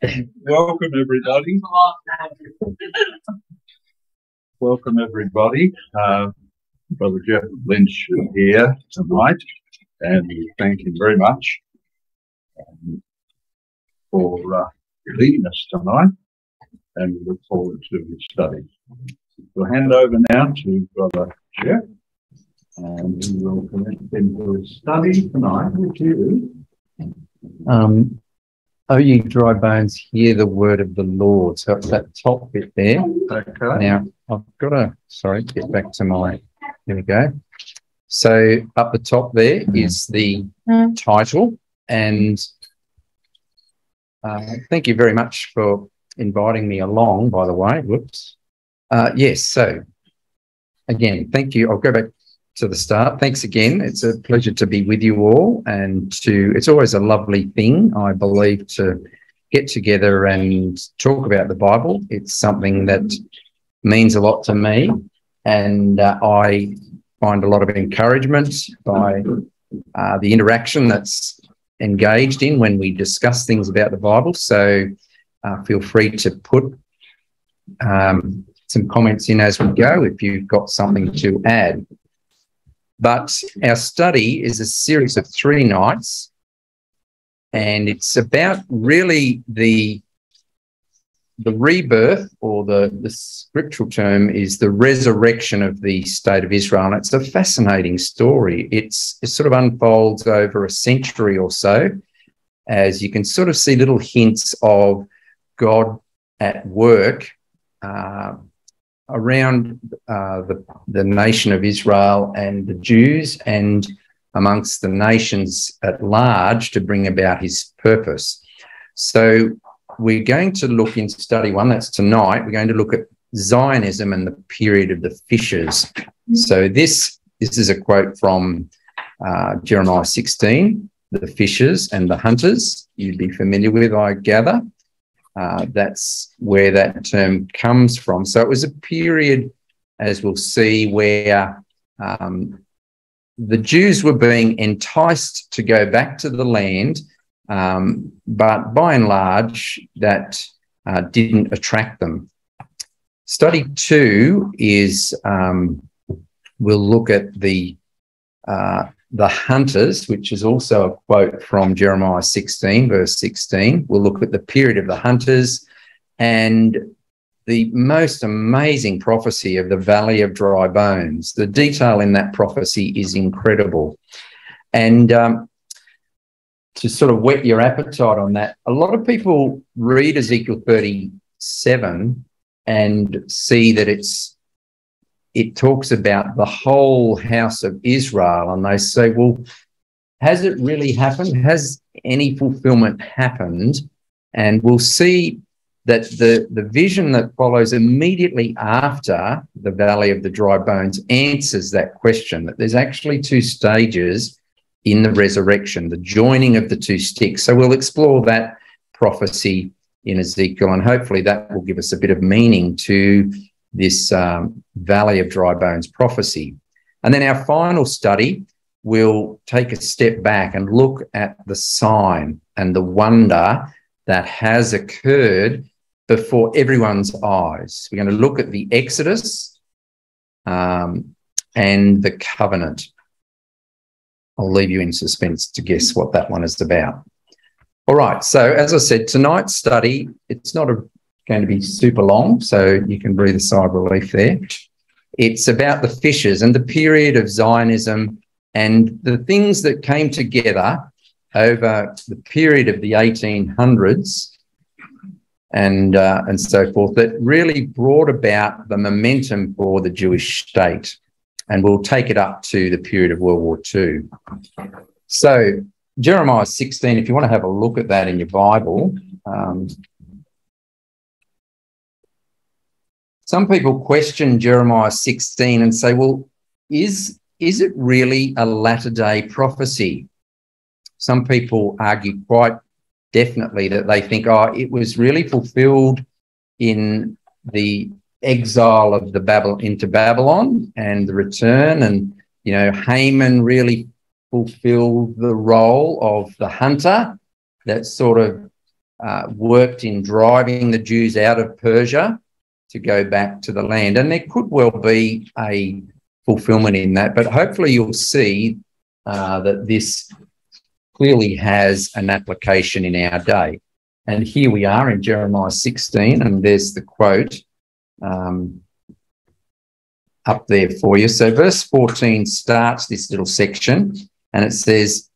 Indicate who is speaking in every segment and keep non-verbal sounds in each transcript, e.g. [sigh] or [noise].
Speaker 1: Welcome, everybody. Welcome, everybody. Uh, Brother Geoff Lynch is here tonight, and we thank him very much um, for uh, leading us tonight, and we look forward to his study. We'll hand over now to Brother Geoff, and he will connect into his study tonight, which is.
Speaker 2: Um, oh, you dry bones, hear the word of the Lord. So it's that top bit there.
Speaker 1: Okay.
Speaker 2: Now, I've got to, sorry, get back to my, there we go. So up the top there is the title. And uh, thank you very much for inviting me along, by the way. Whoops. Uh, yes, so again, thank you. I'll go back to the start. Thanks again. It's a pleasure to be with you all and to, it's always a lovely thing, I believe, to get together and talk about the Bible. It's something that means a lot to me. And uh, I find a lot of encouragement by uh, the interaction that's engaged in when we discuss things about the Bible. So uh, feel free to put um, some comments in as we go if you've got something to add. But our study is a series of three nights, and it's about really the the rebirth, or the, the scriptural term is the resurrection of the state of Israel. And it's a fascinating story. It's, it sort of unfolds over a century or so, as you can sort of see little hints of God at work uh, around uh, the, the nation of Israel and the Jews and amongst the nations at large to bring about his purpose. So we're going to look in study one, that's tonight, we're going to look at Zionism and the period of the fishers. So this, this is a quote from uh, Jeremiah 16, the fishers and the hunters. You'd be familiar with, I gather. Uh, that's where that term comes from. So it was a period, as we'll see, where um, the Jews were being enticed to go back to the land um, but by and large, that uh, didn't attract them. Study two is um, we'll look at the uh, the hunters, which is also a quote from Jeremiah 16, verse 16. We'll look at the period of the hunters and the most amazing prophecy of the Valley of Dry Bones. The detail in that prophecy is incredible. And um, to sort of whet your appetite on that, a lot of people read Ezekiel 37 and see that it's it talks about the whole house of Israel, and they say, well, has it really happened? Has any fulfillment happened? And we'll see that the, the vision that follows immediately after the Valley of the Dry Bones answers that question, that there's actually two stages in the resurrection, the joining of the two sticks. So we'll explore that prophecy in Ezekiel, and hopefully that will give us a bit of meaning to this um, Valley of Dry Bones prophecy. And then our final study will take a step back and look at the sign and the wonder that has occurred before everyone's eyes. We're going to look at the Exodus um, and the covenant. I'll leave you in suspense to guess what that one is about. All right. So, as I said, tonight's study, it's not a, going to be super long, so you can breathe a sigh of relief there. It's about the fishers and the period of Zionism and the things that came together over the period of the 1800s and uh, and so forth that really brought about the momentum for the Jewish state and we'll take it up to the period of World War II. So, Jeremiah 16, if you want to have a look at that in your Bible, um, some people question Jeremiah 16 and say, well, is, is it really a latter day prophecy? Some people argue quite definitely that they think, oh, it was really fulfilled in the exile of the Babel into Babylon and the return, and you know Haman really fulfilled the role of the hunter that sort of uh, worked in driving the Jews out of Persia to go back to the land. And there could well be a fulfillment in that, but hopefully you'll see uh, that this clearly has an application in our day. And here we are in Jeremiah 16, and there's the quote um, up there for you. So, verse 14 starts this little section, and it says,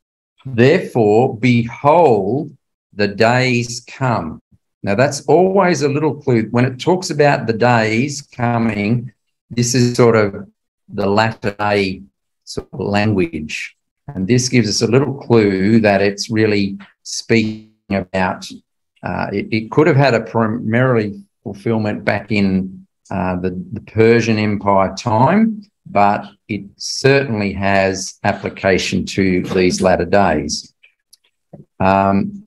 Speaker 2: Therefore, behold, the days come. Now, that's always a little clue. When it talks about the days coming, this is sort of the latter day sort of language. And this gives us a little clue that it's really speaking about, uh, it, it, could have had a primarily fulfillment back in uh, the, the Persian Empire time, but it certainly has application to these latter days. Um,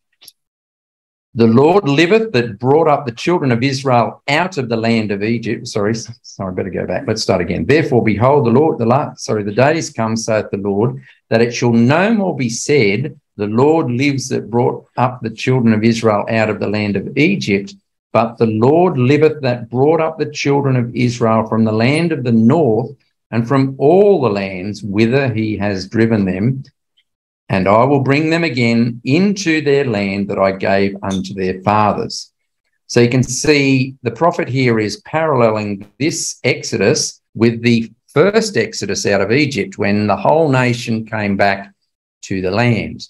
Speaker 2: the Lord liveth that brought up the children of Israel out of the land of Egypt. Sorry, sorry, better go back. Let's start again. Therefore, behold, the Lord, the last, sorry, the days come, saith the Lord, that it shall no more be said, the Lord lives that brought up the children of Israel out of the land of Egypt, but the Lord liveth that brought up the children of Israel from the land of the north and from all the lands whither he has driven them and I will bring them again into their land that I gave unto their fathers. So you can see the prophet here is paralleling this Exodus with the first Exodus out of Egypt when the whole nation came back to the land.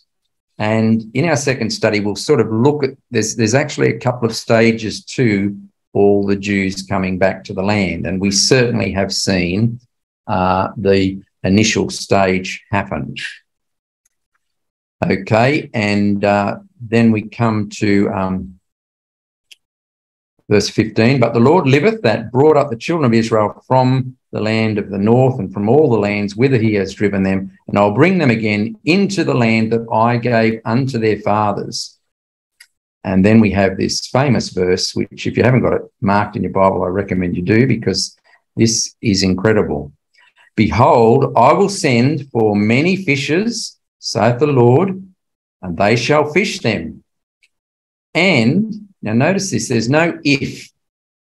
Speaker 2: And in our second study, we'll sort of look at there's there's actually a couple of stages to all the Jews coming back to the land, and we certainly have seen uh, the initial stage happen. Okay, and uh, then we come to um, verse 15. But the Lord liveth that brought up the children of Israel from the land of the north and from all the lands whither he has driven them, and I'll bring them again into the land that I gave unto their fathers. And then we have this famous verse, which, if you haven't got it marked in your Bible, I recommend you do because this is incredible. Behold, I will send for many fishers saith the Lord, and they shall fish them. And now notice this there's no if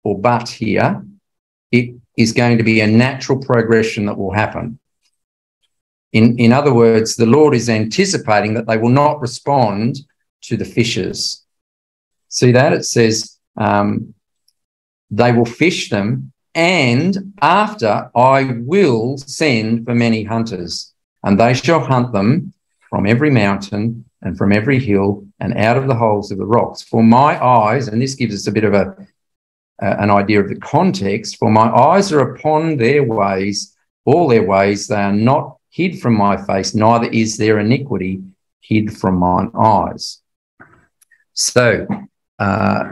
Speaker 2: or but here. It is going to be a natural progression that will happen. In, in other words, the Lord is anticipating that they will not respond to the fishers. See that? It says, um, they will fish them, and after I will send for many hunters, and they shall hunt them from every mountain and from every hill and out of the holes of the rocks. For my eyes, and this gives us a bit of a uh, an idea of the context, for my eyes are upon their ways, all their ways, they are not hid from my face, neither is their iniquity hid from mine eyes. So, uh,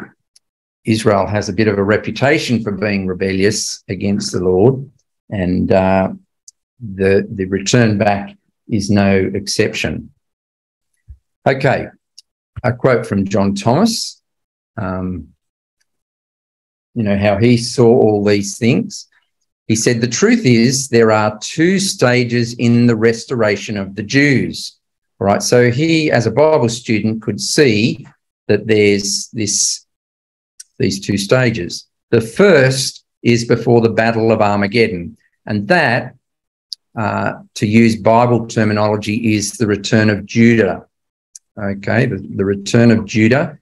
Speaker 2: Israel has a bit of a reputation for being rebellious against the Lord, and uh, the the return back is no exception. Okay, a quote from John Thomas. Um, you know, how he saw all these things. He said, The truth is, there are two stages in the restoration of the Jews. All right. So he, as a Bible student, could see that there's this these two stages. The first is before the Battle of Armageddon, and that uh, to use Bible terminology, is the return of Judah. Okay, the, the return of Judah.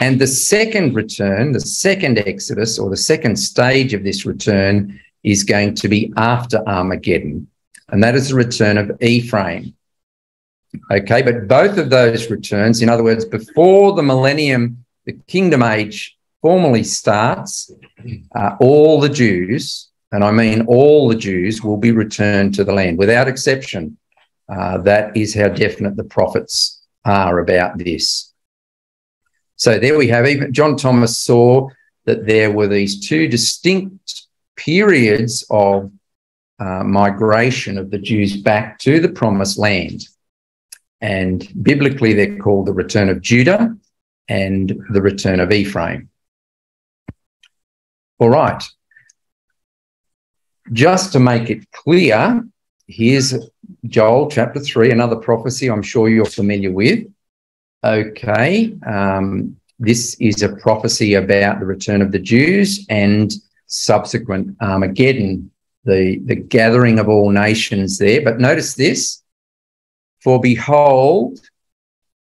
Speaker 2: And the second return, the second Exodus, or the second stage of this return, is going to be after Armageddon. And that is the return of Ephraim. Okay, but both of those returns, in other words, before the millennium, the kingdom age formally starts, uh, all the Jews and I mean all the Jews, will be returned to the land without exception. Uh, that is how definite the prophets are about this. So there we have, even John Thomas saw that there were these two distinct periods of uh, migration of the Jews back to the promised land. And biblically, they're called the return of Judah and the return of Ephraim. All right. Just to make it clear, here's Joel chapter 3, another prophecy I'm sure you're familiar with. Okay. Um, this is a prophecy about the return of the Jews and subsequent Armageddon, the, the gathering of all nations there. But notice this For behold,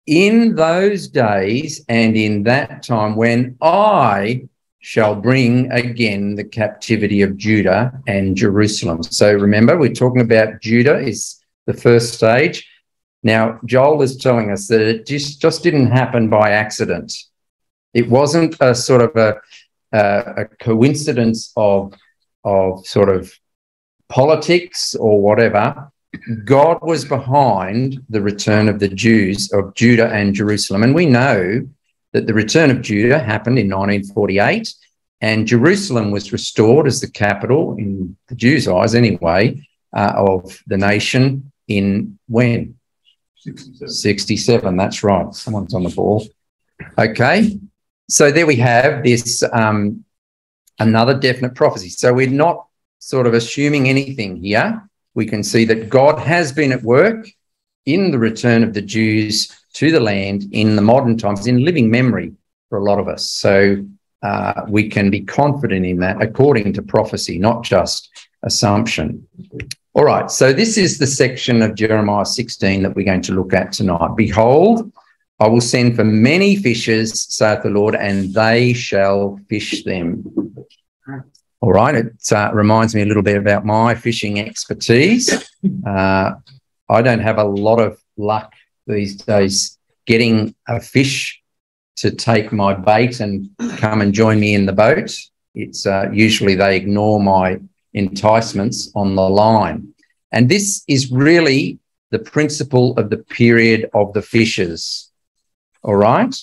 Speaker 2: in those days and in that time when I shall bring again the captivity of Judah and Jerusalem. So remember, we're talking about Judah is the first stage. Now, Joel is telling us that it just, just didn't happen by accident. It wasn't a sort of a, a, a coincidence of, of sort of politics or whatever. God was behind the return of the Jews of Judah and Jerusalem. And we know that the return of Judah happened in 1948 and Jerusalem was restored as the capital, in the Jews' eyes anyway, uh, of the nation in when? 67. 67. That's right. Someone's on the ball. Okay. So there we have this um, another definite prophecy. So we're not sort of assuming anything here. We can see that God has been at work in the return of the Jews to the land in the modern times, in living memory for a lot of us. So uh, we can be confident in that according to prophecy, not just assumption. All right, so this is the section of Jeremiah 16 that we're going to look at tonight. Behold, I will send for many fishes, saith the Lord, and they shall fish them. All right, it uh, reminds me a little bit about my fishing expertise. Uh, I don't have a lot of luck these days getting a fish to take my bait and come and join me in the boat. It's uh, usually they ignore my enticements on the line. And this is really the principle of the period of the fishes. All right.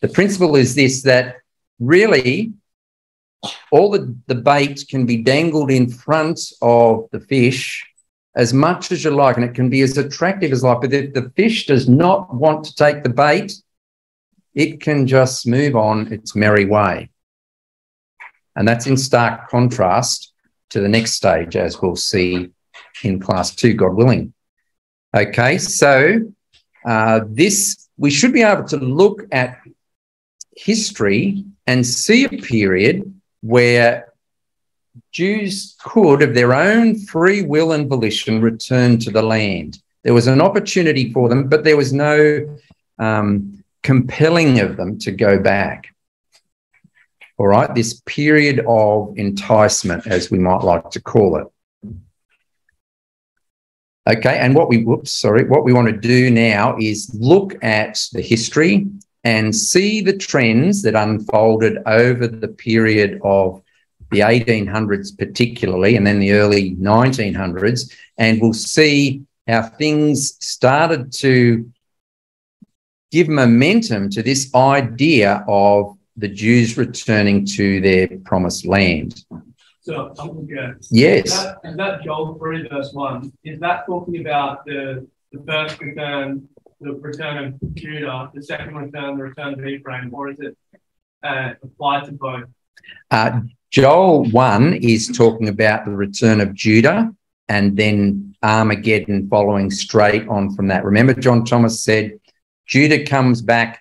Speaker 2: The principle is this that really all the, the bait can be dangled in front of the fish as much as you like, and it can be as attractive as like. But if the fish does not want to take the bait, it can just move on its merry way. And that's in stark contrast to the next stage, as we'll see in class two, God willing. Okay, so uh, this, we should be able to look at history and see a period where Jews could, of their own free will and volition, return to the land. There was an opportunity for them, but there was no um, compelling of them to go back. All right, this period of enticement, as we might like to call it. Okay, and what we, whoops, sorry, what we want to do now is look at the history and see the trends that unfolded over the period of the 1800s, particularly, and then the early 1900s, and we'll see how things started to give momentum to this idea of the Jews returning to their promised land.
Speaker 3: So, Uncle Joe.
Speaker 2: Yes.
Speaker 3: Is that, is that Joel 3, verse 1? Is that talking about the, the first return, the return of Judah, the second return, the return of Ephraim, or is it uh, applied to both?
Speaker 2: Uh, Joel 1 is talking about the return of Judah and then Armageddon following straight on from that. Remember, John Thomas said, Judah comes back.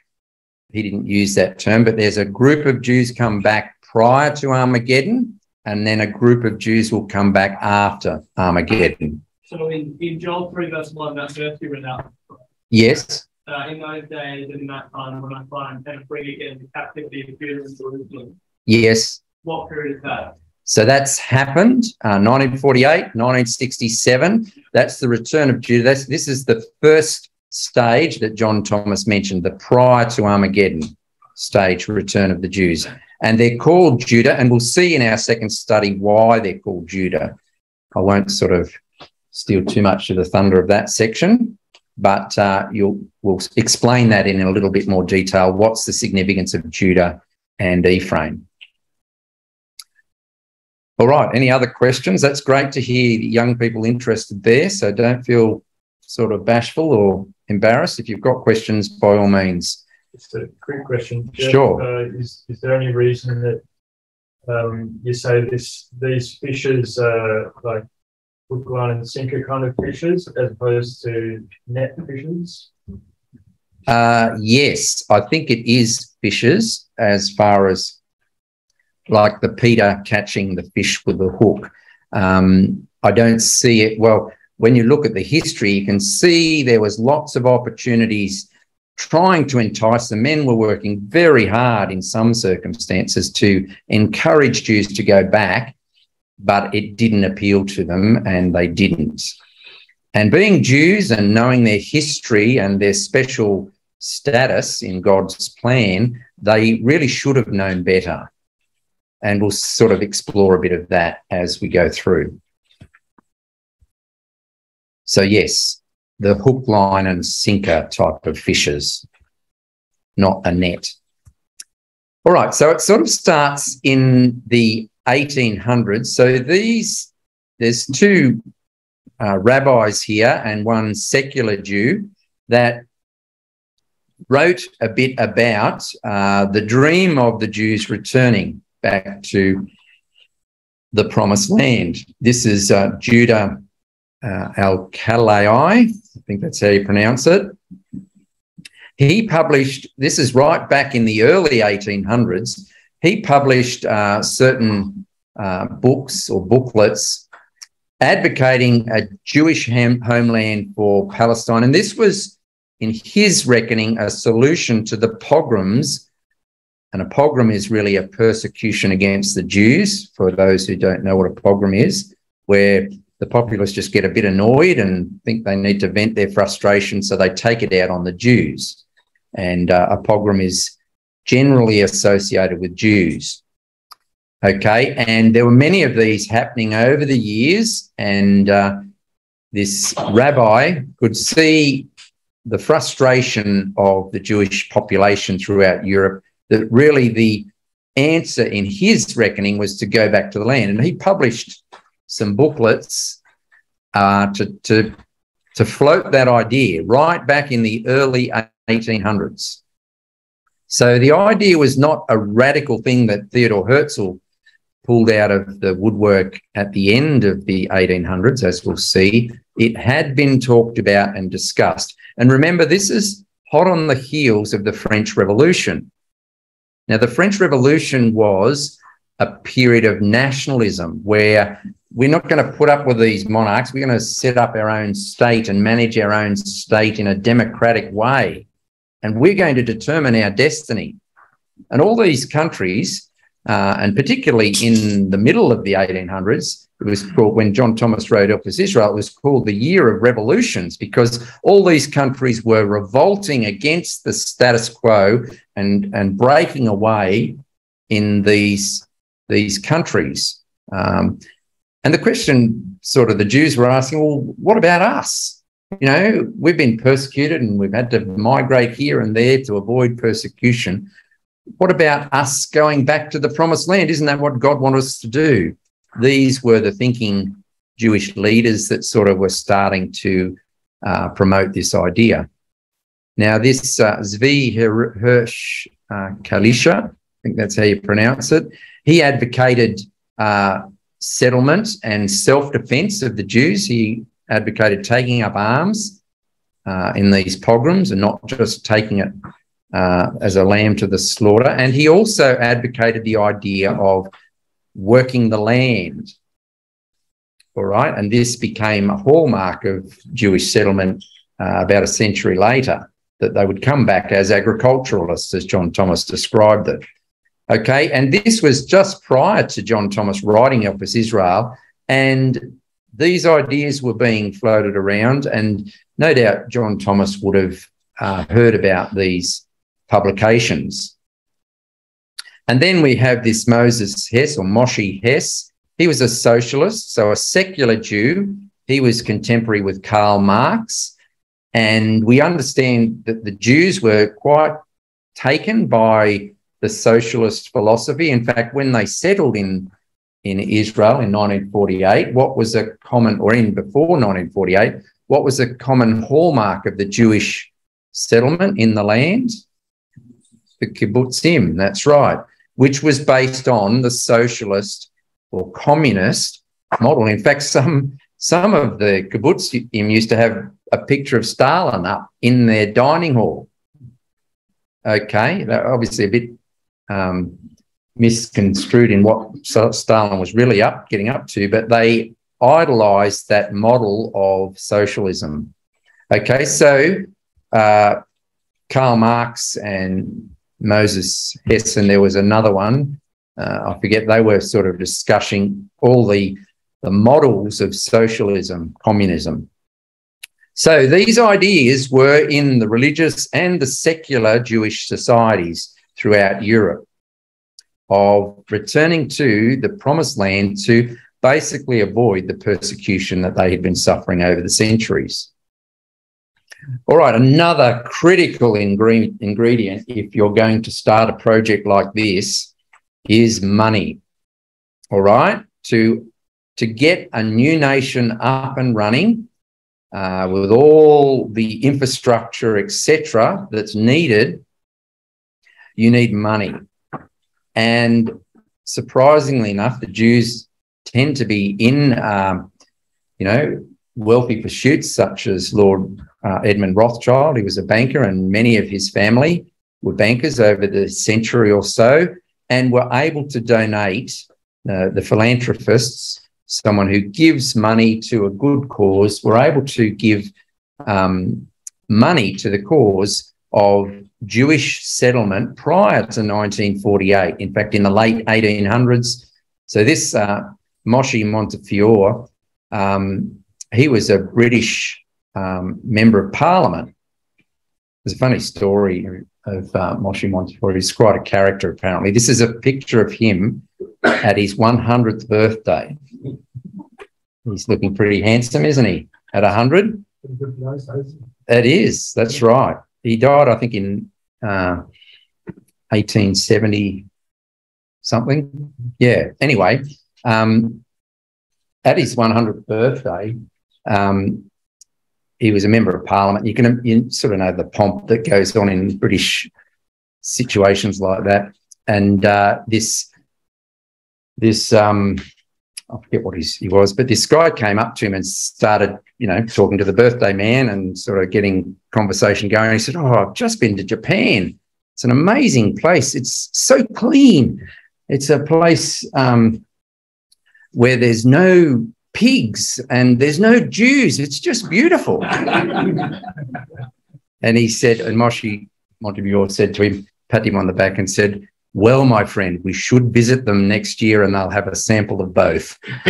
Speaker 2: He didn't use that term, but there's a group of Jews come back prior to Armageddon, and then a group of Jews will come back after Armageddon.
Speaker 3: So in, in Joel 3, verse 1, that verse you read out.
Speaker 2: Yes.
Speaker 3: Uh, in those days and in that time when I find and bring again the captivity of Judah and Jerusalem.
Speaker 2: Yes.
Speaker 3: What period is that?
Speaker 2: So that's happened, uh, 1948, 1967. That's the return of Judah. That's, this is the first stage that John Thomas mentioned, the prior to Armageddon stage, return of the Jews. And they're called Judah, and we'll see in our second study why they're called Judah. I won't sort of steal too much of the thunder of that section, but uh, you'll we'll explain that in a little bit more detail. What's the significance of Judah and Ephraim? All right. Any other questions? That's great to hear young people interested there. So don't feel sort of bashful or embarrassed. If you've got questions, by all means.
Speaker 4: Just a quick question. Geoff.
Speaker 2: Sure.
Speaker 4: Uh, is, is there any reason that um, you say this these fishes are like hook, line, and sinker kind of fishes as opposed to net fishes?
Speaker 2: Uh, yes, I think it is fishes as far as like the Peter catching the fish with the hook. Um, I don't see it. Well, when you look at the history, you can see there was lots of opportunities trying to entice the men were working very hard in some circumstances to encourage Jews to go back, but it didn't appeal to them and they didn't. And being Jews and knowing their history and their special status in God's plan, they really should have known better. And we'll sort of explore a bit of that as we go through. So, yes, the hook, line, and sinker type of fishes, not a net. All right, so it sort of starts in the 1800s. So these, there's two uh, rabbis here and one secular Jew that wrote a bit about uh, the dream of the Jews returning back to the promised land. This is uh, Judah uh, Alkalai, I think that's how you pronounce it. He published, this is right back in the early 1800s, he published uh, certain uh, books or booklets advocating a Jewish homeland for Palestine. And this was, in his reckoning, a solution to the pogroms. And a pogrom is really a persecution against the Jews, for those who don't know what a pogrom is, where the populace just get a bit annoyed and think they need to vent their frustration, so they take it out on the Jews. And uh, a pogrom is generally associated with Jews. Okay, and there were many of these happening over the years, and uh, this rabbi could see the frustration of the Jewish population throughout Europe. That really the answer in his reckoning was to go back to the land, and he published some booklets uh, to, to, to float that idea right back in the early 1800s. So the idea was not a radical thing that Theodor Herzl pulled out of the woodwork at the end of the 1800s, as we'll see. It had been talked about and discussed. And remember, this is hot on the heels of the French Revolution. Now, the French Revolution was a period of nationalism where we're not going to put up with these monarchs. We're going to set up our own state and manage our own state in a democratic way. And we're going to determine our destiny. And all these countries, uh, and particularly in the middle of the 1800s, it was called, when John Thomas wrote Elpis Israel, it was called the year of revolutions because all these countries were revolting against the status quo and, and breaking away in these, these countries. Um, and the question, sort of, the Jews were asking, well, what about us? You know, we've been persecuted and we've had to migrate here and there to avoid persecution. What about us going back to the promised land? Isn't that what God wanted us to do? These were the thinking Jewish leaders that sort of were starting to uh, promote this idea. Now, this uh, Zvi Hirsch uh, Kalischer, I think that's how you pronounce it, he advocated uh, settlement and self defense of the Jews. He advocated taking up arms uh, in these pogroms and not just taking it uh, as a lamb to the slaughter. And he also advocated the idea of working the land. All right. And this became a hallmark of Jewish settlement uh, about a century later, that they would come back as agriculturalists, as John Thomas described it. Okay. And this was just prior to John Thomas writing Elpis Israel. And these ideas were being floated around. And no doubt John Thomas would have uh, heard about these publications. And then we have this Moses Hess or Moshe Hess. He was a socialist, so a secular Jew. He was contemporary with Karl Marx. And we understand that the Jews were quite taken by the socialist philosophy. In fact, when they settled in in Israel in 1948, what was a common, or in before 1948, what was a common hallmark of the Jewish settlement in the land? The kibbutzim, that's right, which was based on the socialist or communist model. In fact, some some of the kibbutzim used to have a picture of Stalin up in their dining hall Okay, obviously a bit um, misconstrued in what Stalin was really up getting up to, but they idolized that model of socialism. Okay, so uh, Karl Marx and Moses Hess, and there was another one. Uh, I forget. They were sort of discussing all the the models of socialism, communism. So these ideas were in the religious and the secular Jewish societies throughout Europe of returning to the promised land to basically avoid the persecution that they had been suffering over the centuries. All right, another critical ingre- ingredient if you're going to start a project like this is money. All right, to to get a new nation up and running uh, with all the infrastructure, etc., that's needed, you need money. And surprisingly enough, the Jews tend to be in, um, you know, wealthy pursuits such as Lord uh, Edmund Rothschild. He was a banker, and many of his family were bankers over the century or so, and were able to donate. Uh, the philanthropists someone who gives money to a good cause, we're able to give um, money to the cause of Jewish settlement prior to 1948. In fact, in the late 1800s. So this uh, Moshe Montefiore, um, he was a British um, member of Parliament. There's a funny story of uh, Moshe Montefiore. He's quite a character, apparently. This is a picture of him at his 100th birthday. He's looking pretty handsome, isn't he? At 100? It is. That's right. He died, I think, in uh, 1870 something. Yeah. Anyway, um, at his 100th birthday, um, he was a member of parliament. You can you sort of know the pomp that goes on in British situations like that. And uh, this this um, I forget what he was, but this guy came up to him and started, you know, talking to the birthday man and sort of getting conversation going. He said, "Oh, I've just been to Japan. It's an amazing place. It's so clean. It's a place um, where there's no pigs and there's no Jews. It's just beautiful." [laughs] and he said, and Moshe Montefiore said to him, pat him on the back and said, well, my friend, we should visit them next year and they'll have a sample of both. [laughs]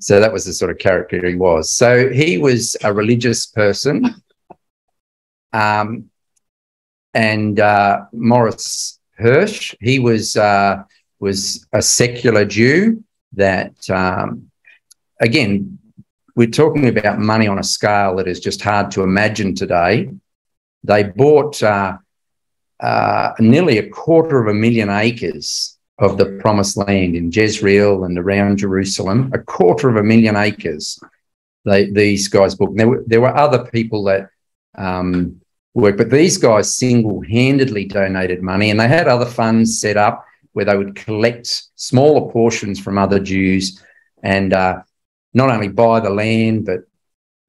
Speaker 2: so that was the sort of character he was. So he was a religious person. Um, and uh, Maurice Hirsch, he was uh, was a secular Jew that, um, again, we're talking about money on a scale that is just hard to imagine today. They bought uh, uh, nearly a quarter of a million acres of the promised land in Jezreel and around Jerusalem, a quarter of a million acres. They, these guys booked. There were, there were other people that um, worked, but these guys single handedly donated money and they had other funds set up where they would collect smaller portions from other Jews and uh, not only buy the land, but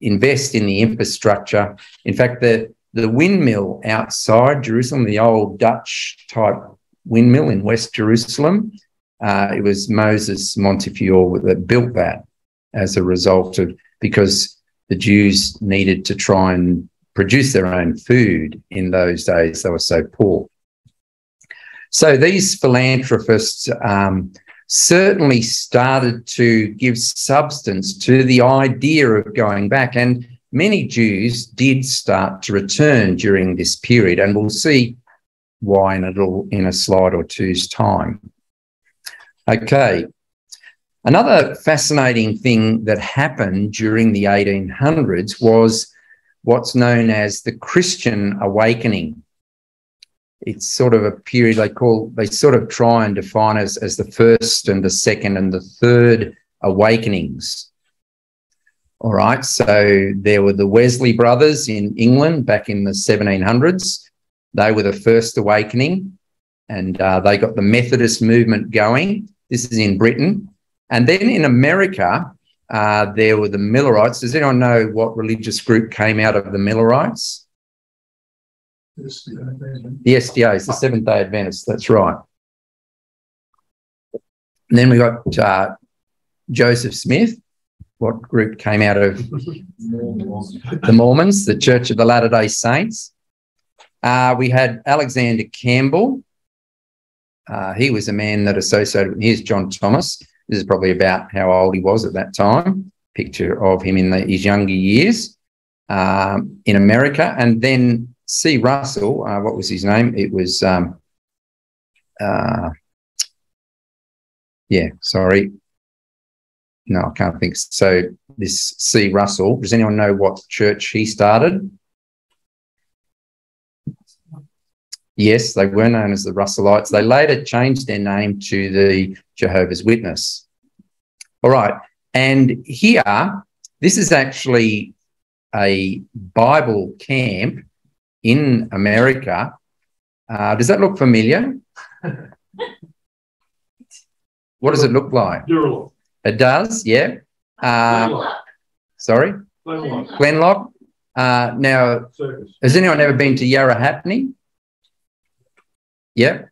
Speaker 2: invest in the infrastructure. In fact, the, the windmill outside Jerusalem, the old Dutch type windmill in West Jerusalem, uh, it was Moses Montefiore that built that as a result of because the Jews needed to try and produce their own food in those days. They were so poor. So these philanthropists um, certainly started to give substance to the idea of going back. And many Jews did start to return during this period, and we'll see why in a little in a slide or two's time. Okay. Another fascinating thing that happened during the 1800s was what's known as the Christian awakening. It's sort of a period they call they sort of try and define as as the first and the second and the third awakenings. All right so there were the wesley brothers in england back in the 1700s they were the first awakening and uh, they got the methodist movement going. This is in britain. And then in america Uh, there were the Millerites. Does anyone know what religious group came out of the Millerites? The SDAs, the Seventh day Adventists. That's right. And then we got uh, Joseph Smith. What group came out of [laughs] the Mormons, the Church of the Latter day Saints? Uh, we had Alexander Campbell. Uh, he was a man that associated with, here's John Thomas. This is probably about how old he was at that time. Picture of him in the, his younger years um, in America. And then C. Russell, uh, what was his name? It was, um, uh, yeah, sorry. No, I can't think. So this C. Russell, does anyone know what church he started? Yes, they were known as the Russellites. They later changed their name to the Jehovah's Witness. All right. And here, this is actually a Bible camp in America. Uh, does that look familiar? [laughs] what does it look like?
Speaker 4: Duralock.
Speaker 2: It does, yeah. Uh, sorry?
Speaker 4: Glenlock.
Speaker 2: Glenlock. Uh, now,
Speaker 4: Circus.
Speaker 2: has anyone ever been to Yarrahapinni? Yep.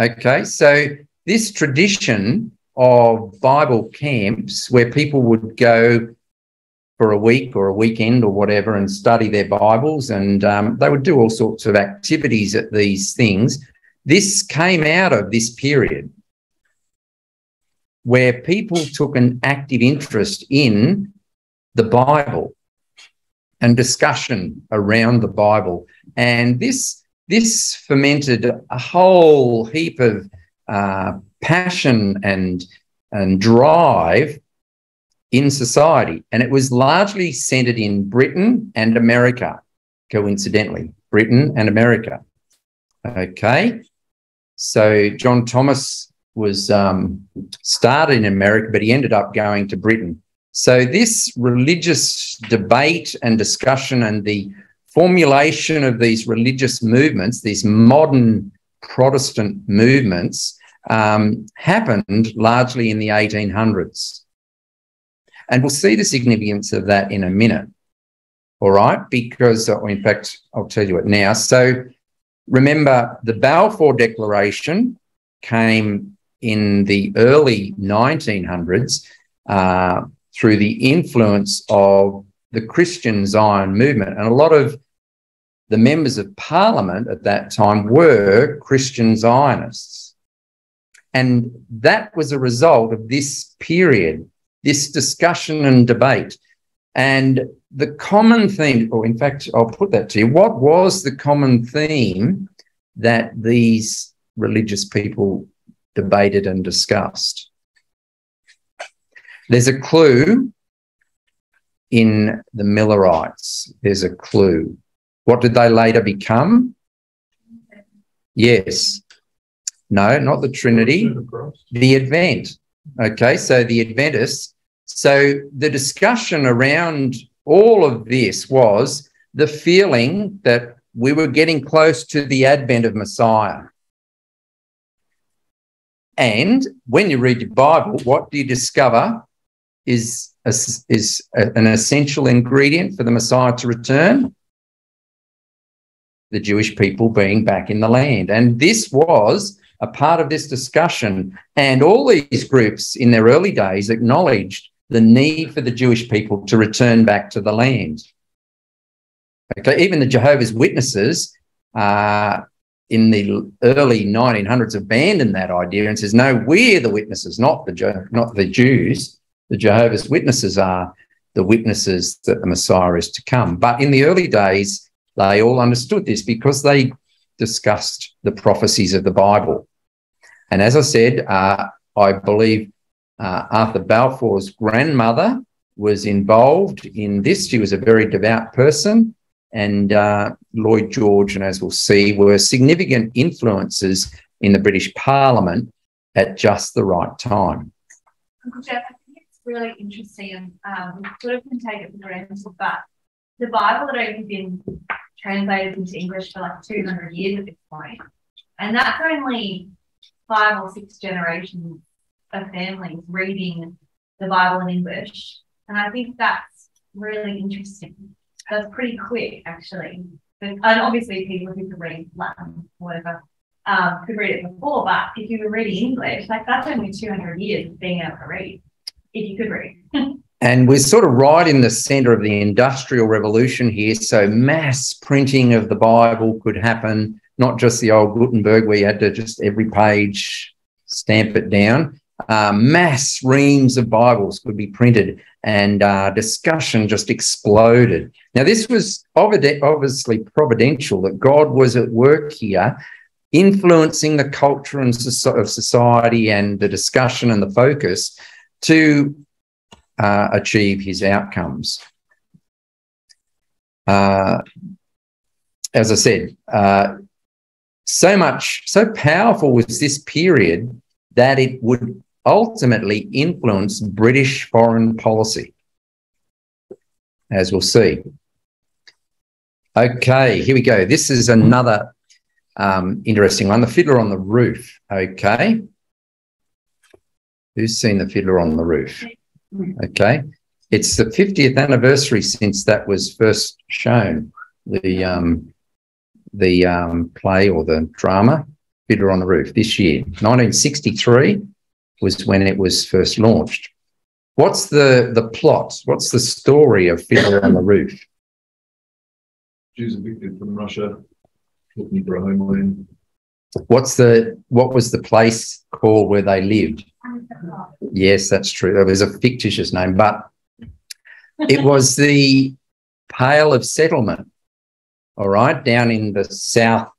Speaker 2: Okay. So this tradition of Bible camps where people would go for a week or a weekend or whatever and study their Bibles and um, they would do all sorts of activities at these things. This came out of this period where people took an active interest in the Bible and discussion around the Bible. And this this fermented a whole heap of uh, passion and and drive in society, and it was largely centered in Britain and America. Coincidentally, Britain and America. Okay, so John Thomas was um, started in America, but he ended up going to Britain. So this religious debate and discussion and the formulation of these religious movements, these modern Protestant movements, um, happened largely in the 1800s. And we'll see the significance of that in a minute. All right, because, uh, in fact, I'll tell you it now. So remember, the Balfour Declaration came in the early 1900s uh, through the influence of the Christian Zion movement. And a lot of the members of parliament at that time were Christian Zionists. And that was a result of this period, this discussion and debate. And the common theme, or in fact, I'll put that to you, what was the common theme that these religious people debated and discussed? There's a clue in the Millerites. There's a clue. What did they later become? Yes. No, not the Trinity, the Advent. Okay, so the Adventists. So the discussion around all of this was the feeling that we were getting close to the advent of Messiah. And when you read your Bible, what do you discover is, a, is a, an essential ingredient for the Messiah to return? the Jewish people being back in the land. And this was a part of this discussion. And all these groups in their early days acknowledged the need for the Jewish people to return back to the land. Okay, even the Jehovah's Witnesses uh, in the early 1900s abandoned that idea and says, no, we're the witnesses, not the, not the Jews. The Jehovah's Witnesses are the witnesses that the Messiah is to come. But in the early days, they all understood this because they discussed the prophecies of the Bible. And as I said, uh, I believe uh, Arthur Balfour's grandmother was involved in this. She was a very devout person. And uh, Lloyd George, and as we'll see, were significant influences in the British Parliament at just the right time.
Speaker 5: Uncle Geoff, really interesting and um, sort of can take it for granted, but the Bible had only been translated into English for like 200 years at this point. And that's only five or six generations of families reading the Bible in English. And I think that's really interesting. That's pretty quick, actually. And obviously, people who could read Latin, whatever, um, could read it before. But if you were reading English, like that's only 200 years of being able to read, if you could read.
Speaker 2: And we're sort of right in the center of the industrial revolution here. So mass printing of the Bible could happen, not just the old Gutenberg where you had to just every page stamp it down. Uh, mass reams of Bibles could be printed and uh, discussion just exploded. Now, this was obviously providential that God was at work here, influencing the culture and of society and the discussion and the focus to uh, achieve his outcomes. Uh, as I said, uh, so much, so powerful was this period that it would ultimately influence British foreign policy, as we'll see. Okay, here we go. This is another um, interesting one the Fiddler on the Roof. Okay. Who's seen the Fiddler on the Roof? Okay. It's the 50th anniversary since that was first shown, the um, the um, play or the drama, Fiddler on the Roof, this year. 1963 was when it was first launched. What's the, the plot? What's the story of Fiddler on the Roof?
Speaker 6: Jews evicted from Russia, looking for a homeland.
Speaker 2: What's the what was the place called where they lived? Yes, that's true. It was a fictitious name, but it was the Pale of Settlement, all right, down in the south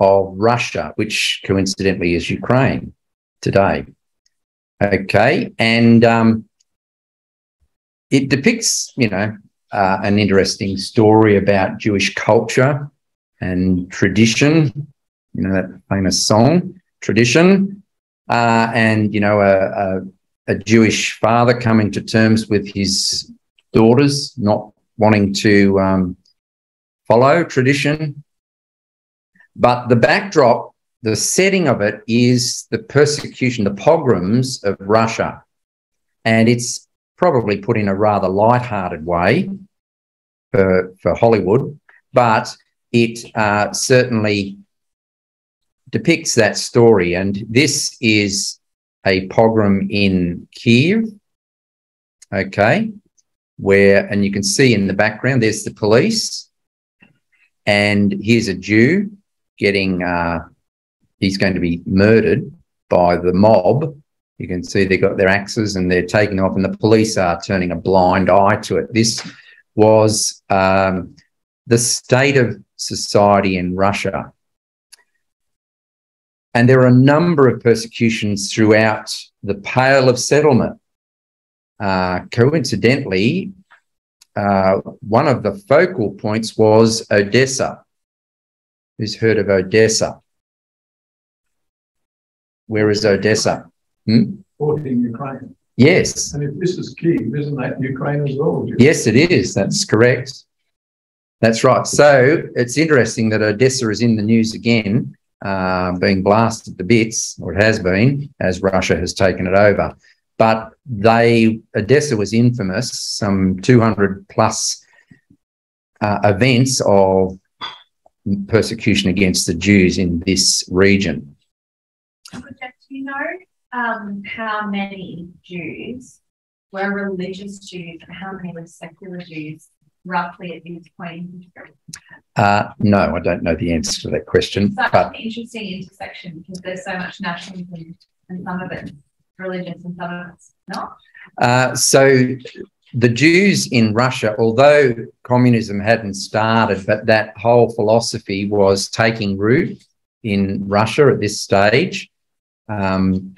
Speaker 2: of Russia, which coincidentally is Ukraine today. Okay, and um, it depicts, you know, uh, an interesting story about Jewish culture and tradition. You know that famous song, tradition, uh, and you know a, a, a, Jewish father coming to terms with his daughters not wanting to um, follow tradition. But the backdrop, the setting of it is the persecution, the pogroms of Russia, and it's probably put in a rather light-hearted way for, for Hollywood, but it uh, certainly depicts that story. And this is a pogrom in Kiev. Okay. Where, and you can see in the background, there's the police. And here's a Jew getting, uh, he's going to be murdered by the mob. You can see they've got their axes and they're taking off, and the police are turning a blind eye to it. This was um, the state of society in Russia and there are a number of persecutions throughout the Pale of Settlement. Uh, coincidentally, uh, one of the focal points was Odessa. Who's heard of Odessa? Where is Odessa?
Speaker 6: Hmm? Ukraine.
Speaker 2: Yes.
Speaker 6: And if this is Kiev, isn't that Ukraine as well?
Speaker 2: Yes, it is. That's correct. That's right. So it's interesting that Odessa is in the news again uh, being blasted to bits, or it has been, as Russia has taken it over. But they, Odessa was infamous, some 200 plus uh, events of persecution against the Jews in this region.
Speaker 5: Do you know um, how many Jews were religious Jews and how many were secular Jews roughly at this point in history?
Speaker 2: Uh, no, I don't know the answer to that question.
Speaker 5: Such but... an interesting intersection because there's so much nationalism and some of it religious and some of it's not.
Speaker 2: Uh, so the Jews in Russia, although communism hadn't started, but that whole philosophy was taking root in Russia at this stage. Um,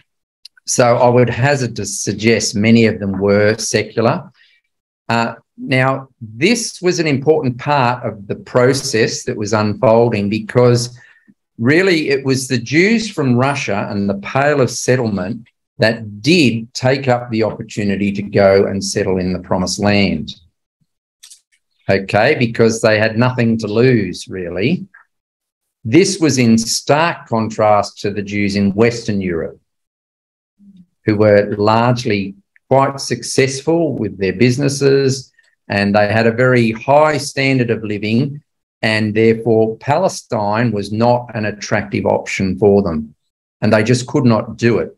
Speaker 2: so I would hazard to suggest many of them were secular. Uh, now, this was an important part of the process that was unfolding because really it was the Jews from Russia and the Pale of Settlement that did take up the opportunity to go and settle in the Promised Land. Okay, because they had nothing to lose, really. This was in stark contrast to the Jews in Western Europe, who were largely quite successful with their businesses and they had a very high standard of living and therefore Palestine was not an attractive option for them and they just could not do it.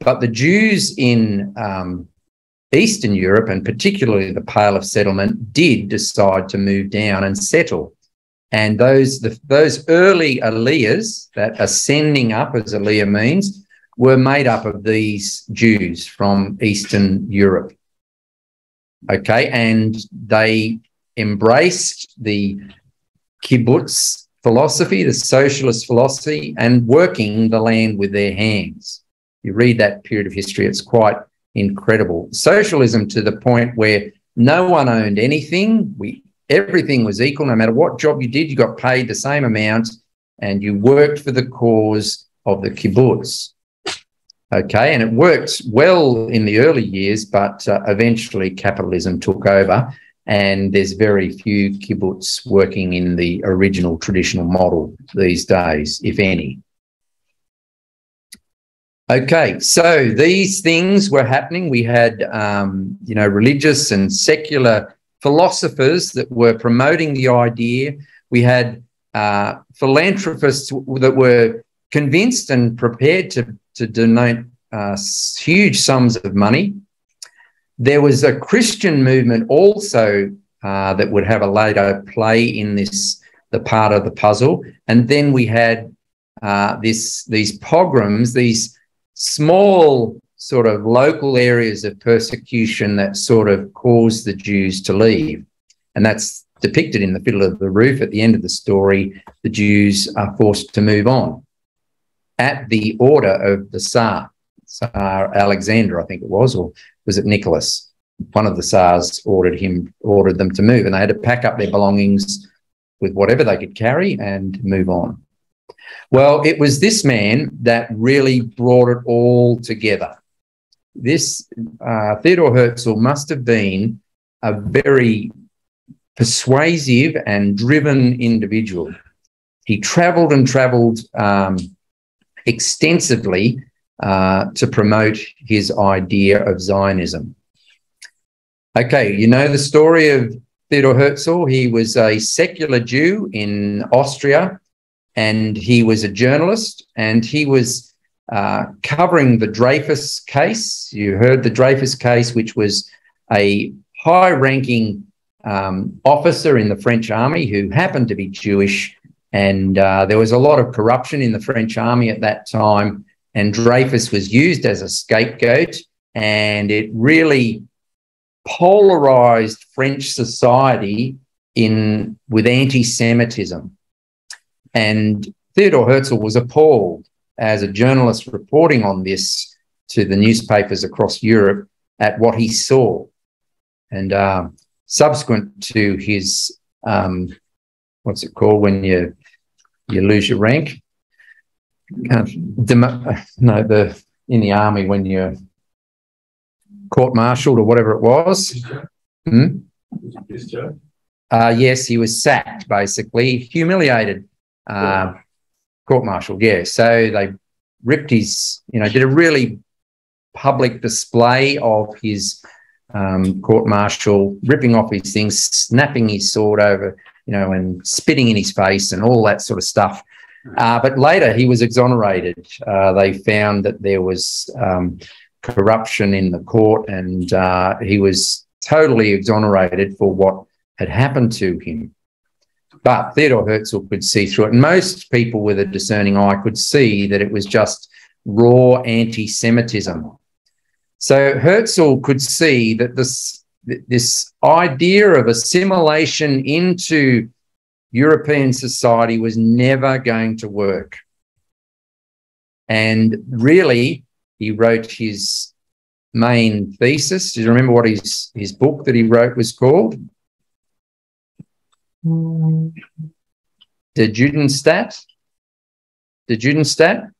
Speaker 2: But the Jews in um, Eastern Europe and particularly the Pale of Settlement did decide to move down and settle. And those the, those early aliyahs, that ascending up as aliyah means, were made up of these Jews from Eastern Europe. Okay, and they embraced the kibbutz philosophy, the socialist philosophy, and working the land with their hands. You read that period of history, it's quite incredible. Socialism to the point where no one owned anything. We everything was equal, no matter what job you did, you got paid the same amount, and you worked for the cause of the kibbutz. Okay, and it worked well in the early years, but uh, eventually capitalism took over, and there's very few kibbutz working in the original traditional model these days, if any. Okay, so these things were happening. We had, um, you know, religious and secular philosophers that were promoting the idea. We had uh, philanthropists that were convinced and prepared to, to donate uh, huge sums of money. There was a Christian movement also uh, that would have a later play in this the part of the puzzle, and then we had uh, this these pogroms, these small sort of local areas of persecution that sort of caused the Jews to leave. And that's depicted in the fiddle of the roof at the end of the story. The Jews are forced to move on at the order of the Tsar, Tsar Alexander, I think it was, or was it Nicholas? One of the Tsars ordered him, ordered them to move, and they had to pack up their belongings with whatever they could carry and move on. Well, it was this man that really brought it all together this uh, Theodor Herzl must have been a very persuasive and driven individual. He traveled and traveled um, extensively uh, to promote his idea of Zionism. Okay, you know the story of Theodor Herzl. He was a secular Jew in Austria and he was a journalist and he was uh, covering the Dreyfus case. You heard the Dreyfus case, which was a high ranking um, officer in the French army who happened to be Jewish. And uh, there was a lot of corruption in the French army at that time. And Dreyfus was used as a scapegoat. And it really polarized French society in with anti-Semitism. And Theodor Herzl was appalled as a journalist reporting on this to the newspapers across Europe at what he saw. And um, subsequent to his, um, what's it called when you you lose your rank? No, the in the army when you're court-martialed or whatever it was. Hmm? Uh, yes, he was sacked, basically, humiliated. Uh, court martial. Yeah. So they ripped his, you know, did a really public display of his um, court martial, ripping off his things, snapping his sword over, you know, and spitting in his face and all that sort of stuff. Uh, but later he was exonerated. Uh, they found that there was um, corruption in the court and uh, he was totally exonerated for what had happened to him. But Theodor Herzl could see through it. And most people with a discerning eye could see that it was just raw anti Semitism. So Herzl could see that this, this idea of assimilation into European society was never going to work. And really, he wrote his main thesis. Do you remember what his, his book that he wrote was called? The Judenstaat? The Judenstaat?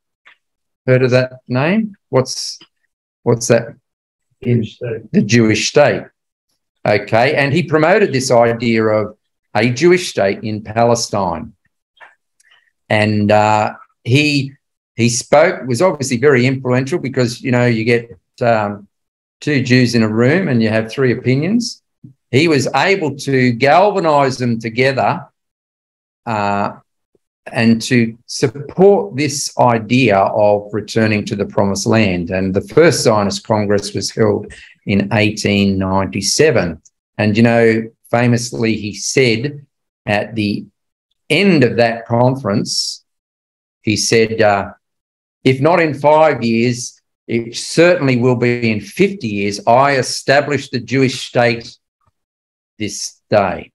Speaker 2: Heard of that name? What's what's that? The Jewish state. Okay, and he promoted this idea of a Jewish state in Palestine, and uh, he he spoke was obviously very influential because you know you get um, two Jews in a room and you have three opinions. He was able to galvanize them together uh, and to support this idea of returning to the promised land. And the first Zionist Congress was held in 1897. And, you know, famously, he said at the end of that conference, he said, uh, if not in five years, it certainly will be in 50 years. I established the Jewish state this day.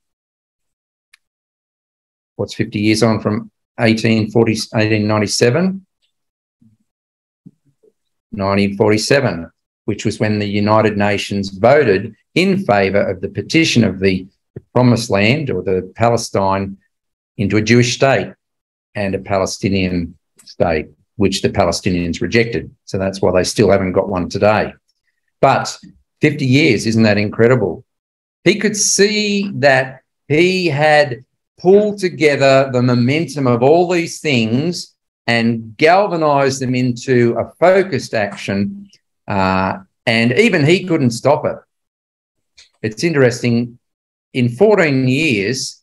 Speaker 2: What's 50 years on from 1840, 1897? 1947, which was when the United Nations voted in favour of the petition of the Promised Land or the Palestine into a Jewish state and a Palestinian state, which the Palestinians rejected. So that's why they still haven't got one today. But 50 years, isn't that incredible? He could see that he had pulled together the momentum of all these things and galvanized them into a focused action. Uh, and even he couldn't stop it. It's interesting. In 14 years,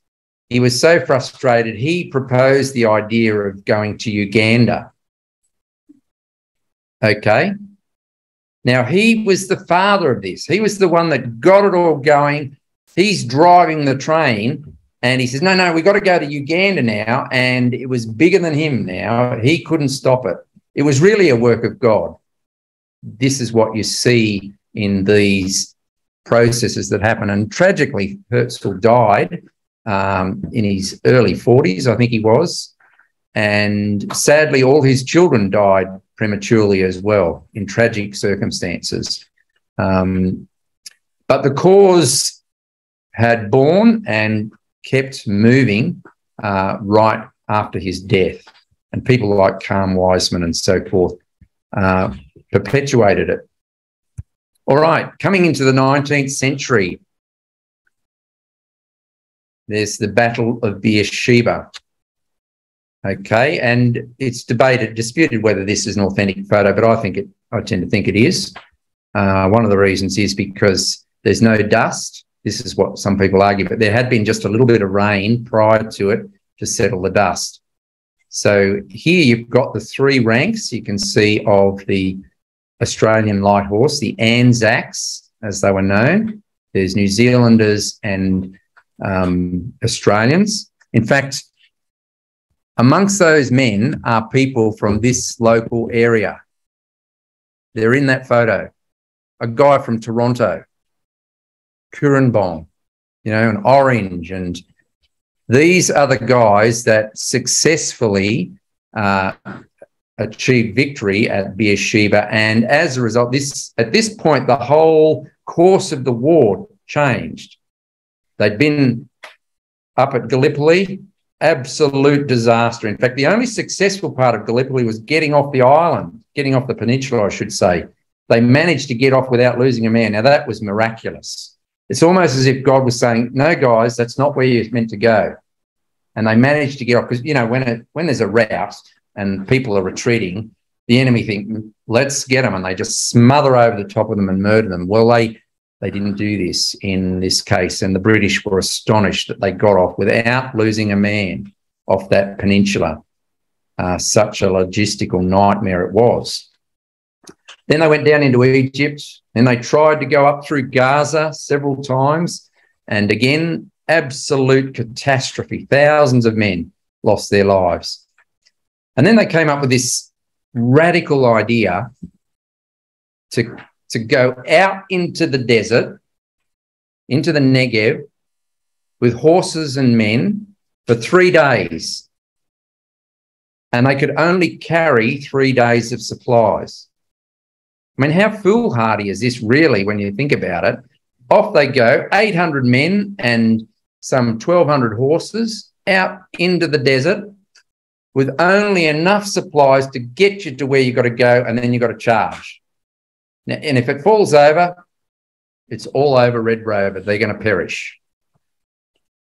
Speaker 2: he was so frustrated, he proposed the idea of going to Uganda. Okay. Now, he was the father of this. He was the one that got it all going. He's driving the train and he says, No, no, we've got to go to Uganda now. And it was bigger than him now. He couldn't stop it. It was really a work of God. This is what you see in these processes that happen. And tragically, Herzl died um, in his early 40s, I think he was. And sadly, all his children died prematurely as well in tragic circumstances. Um, but the cause had borne and kept moving uh, right after his death. And people like Chaim Weizmann and so forth uh, perpetuated it. All right, coming into the 19th century, there's the Battle of Beersheba. Okay, and it's debated, disputed whether this is an authentic photo, but I think it, I tend to think it is. Uh, one of the reasons is because there's no dust. This is what some people argue, but there had been just a little bit of rain prior to it to settle the dust. So here you've got the three ranks you can see of the Australian light horse, the Anzacs, as they were known. There's New Zealanders and um, Australians. In fact, Amongst those men are people from this local area. They're in that photo. A guy from Toronto, Cooranbong, you know, an orange. And these are the guys that successfully uh, achieved victory at Beersheba. And as a result, this at this point, the whole course of the war changed. They'd been up at Gallipoli, absolute disaster. In fact, the only successful part of Gallipoli was getting off the island, getting off the peninsula, I should say. They managed to get off without losing a man. Now, that was miraculous. It's almost as if God was saying, No, guys, that's not where you're meant to go. And they managed to get off because, you know, when, it, when there's a rout and people are retreating, the enemy think, let's get them. And they just smother over the top of them and murder them. Well, they they didn't do this in this case, and the British were astonished that they got off without losing a man off that peninsula. Uh, such a logistical nightmare it was. Then they went down into Egypt and they tried to go up through Gaza several times. And again, absolute catastrophe. Thousands of men lost their lives. And then they came up with this radical idea to to go out into the desert, into the Negev, with horses and men for three days. And they could only carry three days of supplies. I mean, how foolhardy is this really when you think about it? Off they go, 800 men and some 1,200 horses out into the desert with only enough supplies to get you to where you've got to go, and then you've got to charge. Now, and if it falls over, it's all over Red Rover. They're going to perish.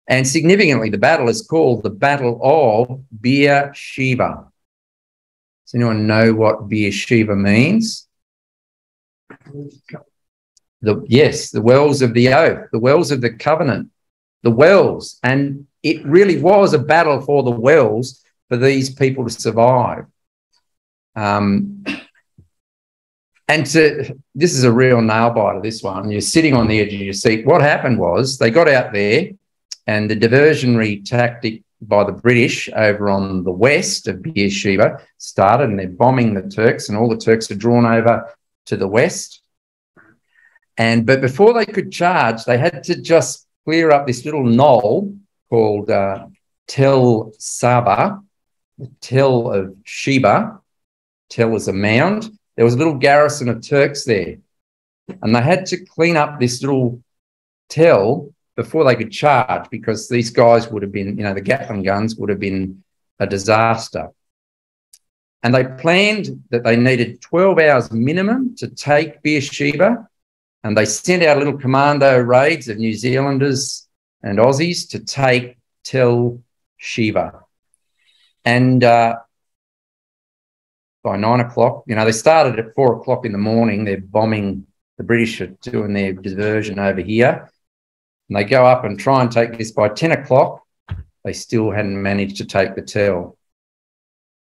Speaker 2: And significantly, the battle is called the Battle of Beersheba. Does anyone know what Beersheba means? The yes, the wells of the oath, the wells of the covenant, the wells, and it really was a battle for the wells for these people to survive. Um, and to, this is a real nail biter, this one. You're sitting on the edge of your seat. What happened was they got out there and the diversionary tactic by the British over on the west of Beersheba started and they're bombing the Turks and all the Turks are drawn over to the west. And but before they could charge, they had to just clear up this little knoll called uh, Tel Saba, the Tel of Sheba. Tell is a mound. There was a little garrison of Turks there. And they had to clean up this little tell before they could charge because these guys would have been, you know, the Gatling guns would have been a disaster. And they planned that they needed 12 hours minimum to take Beersheba. And they sent out little commando raids of New Zealanders and Aussies to take Tel Sheba. And uh, by nine o'clock. You know, they started at four o'clock in the morning. They're bombing the British are doing their diversion over here. And they go up and try and take this by 10 o'clock. They still hadn't managed to take the tell.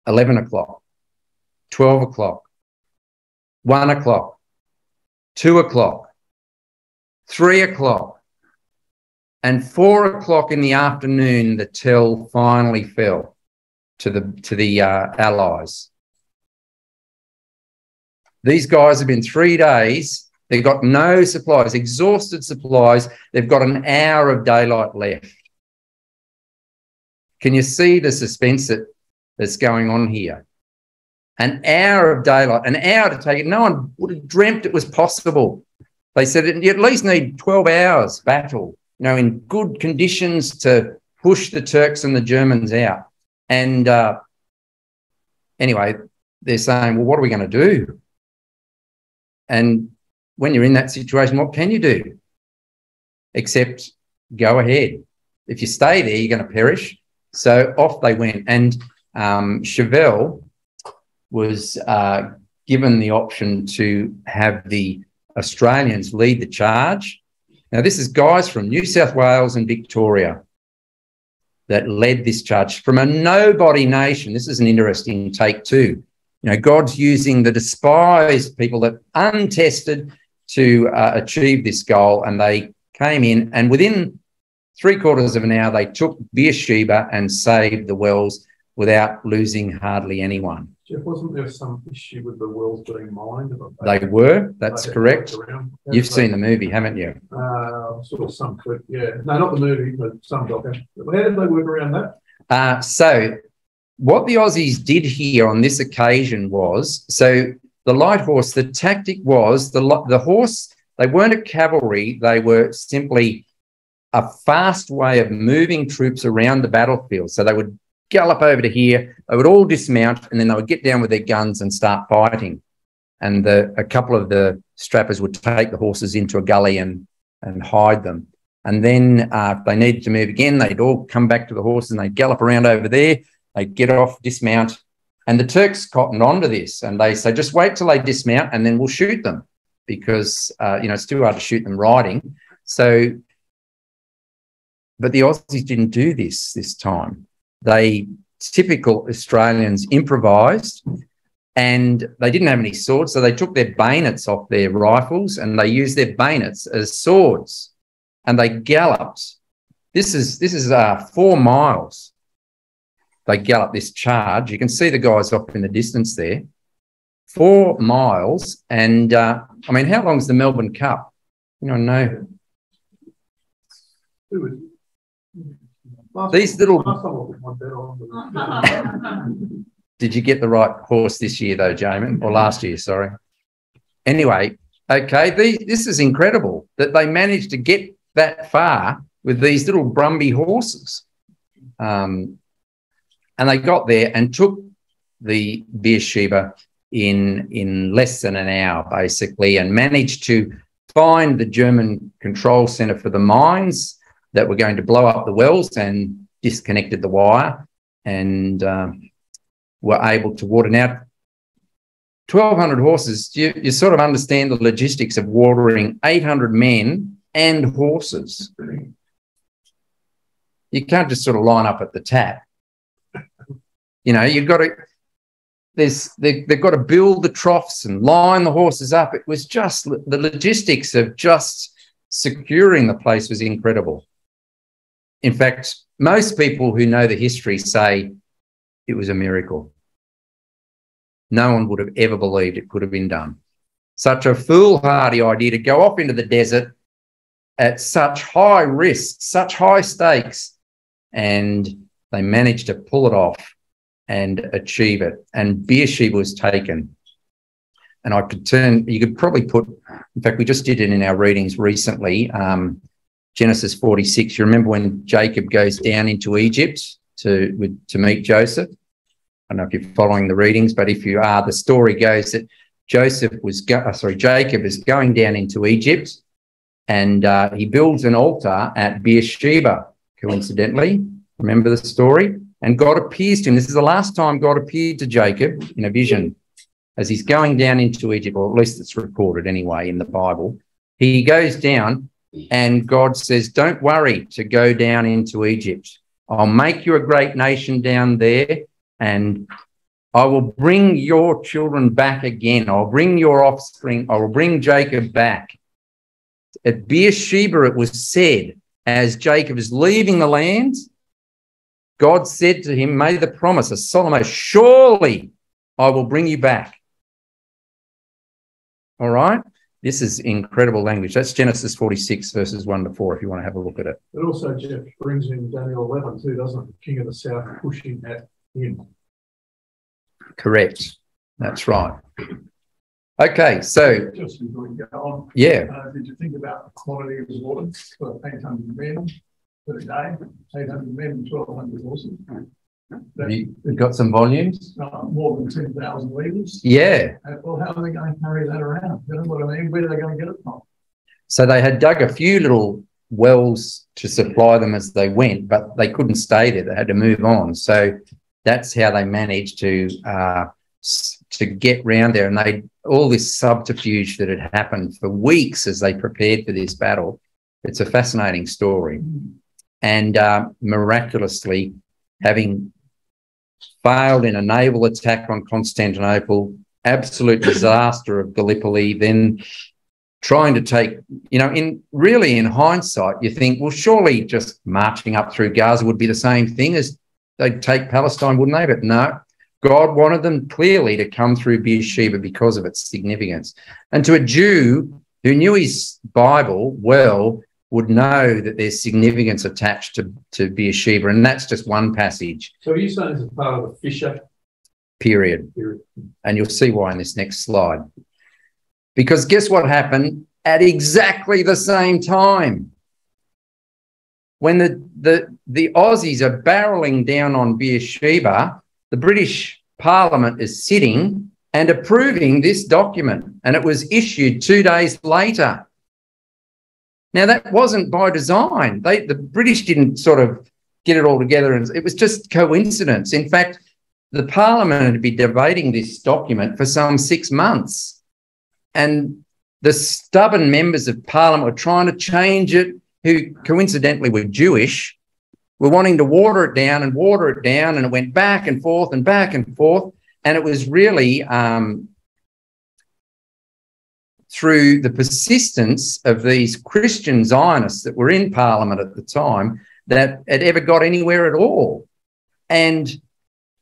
Speaker 2: 11 o'clock, 12 o'clock, 1 o'clock, 2 o'clock, 3 o'clock, and 4 o'clock in the afternoon, the tell finally fell to the, to the uh, Allies. These guys have been three days. They've got no supplies, exhausted supplies. They've got an hour of daylight left. Can you see the suspense that, that's going on here? An hour of daylight, an hour to take it. No one would have dreamt it was possible. They said you at least need 12 hours battle, you know, in good conditions to push the Turks and the Germans out. And uh, anyway, they're saying, well, what are we going to do? And when you're in that situation, what can you do? Except go ahead. If you stay there, you're going to perish. So off they went. And um, Chauvel was uh, given the option to have the Australians lead the charge. Now, this is guys from New South Wales and Victoria that led this charge from a nobody nation. This is an interesting take, too. You know, God's using the despised people that untested to uh, achieve this goal, and they came in, and within three quarters of an hour, they took Beersheba and saved the wells without losing hardly anyone.
Speaker 6: Geoff, wasn't there some issue with the wells being mined?
Speaker 2: They were, that's correct. You've seen the movie, haven't you?
Speaker 6: Uh, sort of some clip, yeah. No, not the movie, but some docker. How did they work around that?
Speaker 2: Uh, so what the Aussies did here on this occasion was so the light horse, the tactic was the, the horse, they weren't a cavalry, they were simply a fast way of moving troops around the battlefield. So they would gallop over to here, they would all dismount, and then they would get down with their guns and start fighting. And the, a couple of the strappers would take the horses into a gully and, and hide them. And then uh, if they needed to move again, they'd all come back to the horses and they'd gallop around over there. They'd get off, dismount, and the Turks cottoned onto this, and they say, just wait till they dismount, and then we'll shoot them, because uh, you know it's too hard to shoot them riding. So, but the Aussies didn't do this this time. They typical Australians improvised, and they didn't have any swords, so they took their bayonets off their rifles and they used their bayonets as swords, and they galloped. This is this is uh, four miles they gallop this charge. You can see the guys off in the distance there. Four miles. And uh, I mean, how long is the Melbourne Cup? You know, no. These little. [laughs] Did you get the right horse this year, though, Jamin, or last year? Sorry. Anyway, okay, this is incredible that they managed to get that far with these little Brumby horses. Um, and they got there and took the Beersheba in in less than an hour, basically, and managed to find the German control center for the mines that were going to blow up the wells and disconnected the wire and um, were able to water. Now, 1,200 horses, you, you sort of understand the logistics of watering 800 men and horses. You can't just sort of line up at the tap. You know, you've got to, there's, they, they've got to build the troughs and line the horses up. It was just the logistics of just securing the place was incredible. In fact, most people who know the history say it was a miracle. No one would have ever believed it could have been done. Such a foolhardy idea to go off into the desert at such high risk, such high stakes, and they managed to pull it off and achieve it. And Beersheba was taken. And I could turn, you could probably put, in fact, we just did it in our readings recently. Um, Genesis 46. You remember when Jacob goes down into Egypt to, with, to meet Joseph? I don't know if you're following the readings, but if you are, the story goes that Joseph was, go- uh, sorry, Jacob is going down into Egypt and uh, he builds an altar at Beersheba, coincidentally. Remember the story? And God appears to him. This is the last time God appeared to Jacob in a vision as he's going down into Egypt, or at least it's recorded anyway in the Bible. He goes down and God says, Don't worry to go down into Egypt. I'll make you a great nation down there, and I will bring your children back again. I'll bring your offspring. I will bring Jacob back. At Beersheba, it was said, as Jacob is leaving the land, God said to him, May the promise of Solomon, surely I will bring you back. All right. This is incredible language. That's Genesis 46, verses 1 to 4, if you want to have a look at it.
Speaker 6: It also, Geoff, brings in Daniel 11 too, doesn't it? The king of the south pushing at him.
Speaker 2: Correct. That's right. Okay, so
Speaker 6: Just before go on,
Speaker 2: yeah,
Speaker 6: uh, did you think about the quantity of water for 800 men for per day? 800 men and 1,200 horses. That's
Speaker 2: you got some volumes?
Speaker 6: uh, more than 10,000 litres.
Speaker 2: Yeah.
Speaker 6: Uh, Well, how are they going to carry that around? You know what I mean? Where are they going to get it from?
Speaker 2: So they had dug a few little wells to supply them as they went, but they couldn't stay there. They had to move on. So that's how they managed to uh, s- to get round there. And they all this subterfuge that had happened for weeks as they prepared for this battle. It's a fascinating story, and uh, miraculously, having failed in a naval attack on Constantinople, absolute disaster of Gallipoli, then trying to take, you know, in really in hindsight, you think, well, surely just marching up through Gaza would be the same thing as they'd take Palestine, wouldn't they? But no, God wanted them clearly to come through Beersheba because of its significance. And to a Jew who knew his Bible well, would know that there's significance attached to, to Beersheba. And that's just one passage,
Speaker 6: So you're you saying this is part of the Fisher
Speaker 2: period.
Speaker 6: period?
Speaker 2: And you'll see why in this next slide. Because guess what happened at exactly the same time? When the, the, the Aussies are barreling down on Beersheba, the British Parliament is sitting and approving this document, and it was issued two days later. Now, that wasn't by design. They, the British didn't sort of get it all together, and it was just coincidence. In fact, the Parliament had been debating this document for some six months. And the stubborn members of Parliament were trying to change it, who coincidentally were Jewish, were wanting to water it down and water it down. And it went back and forth and back and forth. And it was really um, through the persistence of these Christian Zionists that were in Parliament at the time that it ever got anywhere at all. And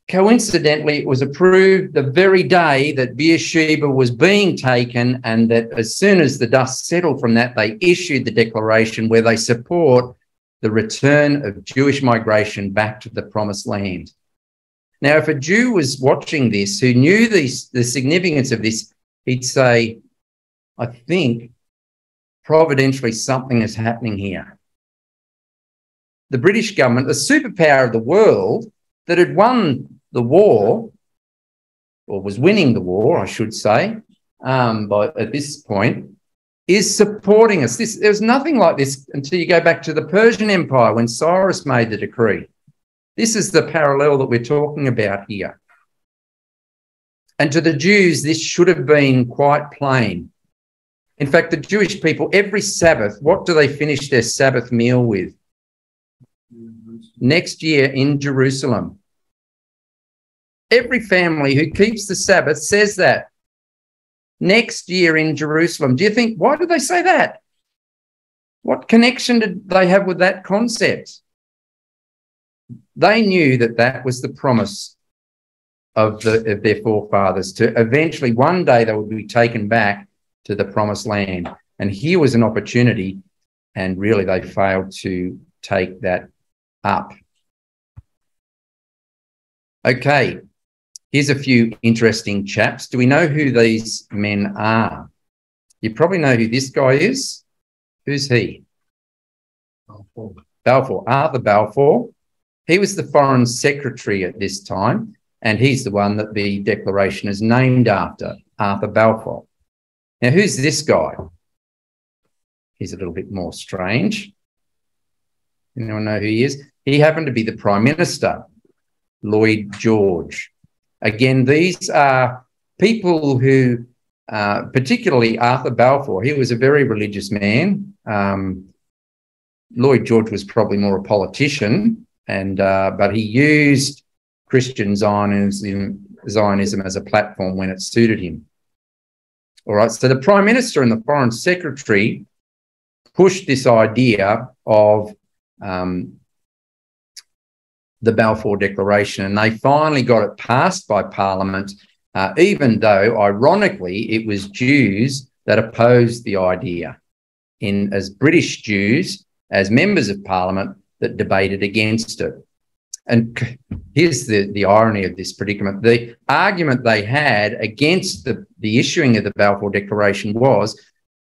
Speaker 2: coincidentally, it was approved the very day that Beersheba was being taken, and that as soon as the dust settled from that, they issued the declaration where they support the return of Jewish migration back to the promised land. Now, if a Jew was watching this who knew these, the significance of this, he'd say, I think providentially something is happening here. The British government, the superpower of the world that had won the war, or was winning the war, I should say, um, at this point, is supporting us. This, there was nothing like this until you go back to the Persian Empire when Cyrus made the decree. This is the parallel that we're talking about here. And to the Jews, this should have been quite plain. In fact, the Jewish people, every Sabbath, what do they finish their Sabbath meal with? Next year in Jerusalem. Every family who keeps the Sabbath says that. Next year in Jerusalem. Do you think, why do they say that? What connection did they have with that concept? They knew that that was the promise of, the, of their forefathers to eventually one day they would be taken back to the promised land. And here was an opportunity, and really they failed to take that up. Okay, here's a few interesting chaps. Do we know who these men are? You probably know who this guy is. Who's he? Balfour. Balfour, Arthur Balfour. He was the foreign secretary at this time, and he's the one that the declaration is named after, Arthur Balfour. Now, who's this guy? He's a little bit more strange. Anyone know who he is? He happened to be the Prime Minister, Lloyd George. Again, these are people who, uh, particularly Arthur Balfour, he was a very religious man. Um, Lloyd George was probably more a politician, and uh, but he used Christian Zionism, Zionism as a platform when it suited him. All right, so the Prime Minister and the Foreign Secretary pushed this idea of um, the Balfour Declaration, and they finally got it passed by Parliament, uh, even though, ironically, it was Jews that opposed the idea. In as British Jews, as members of Parliament, that debated against it. And here's the, the irony of this predicament. The argument they had against the, the issuing of the Balfour Declaration was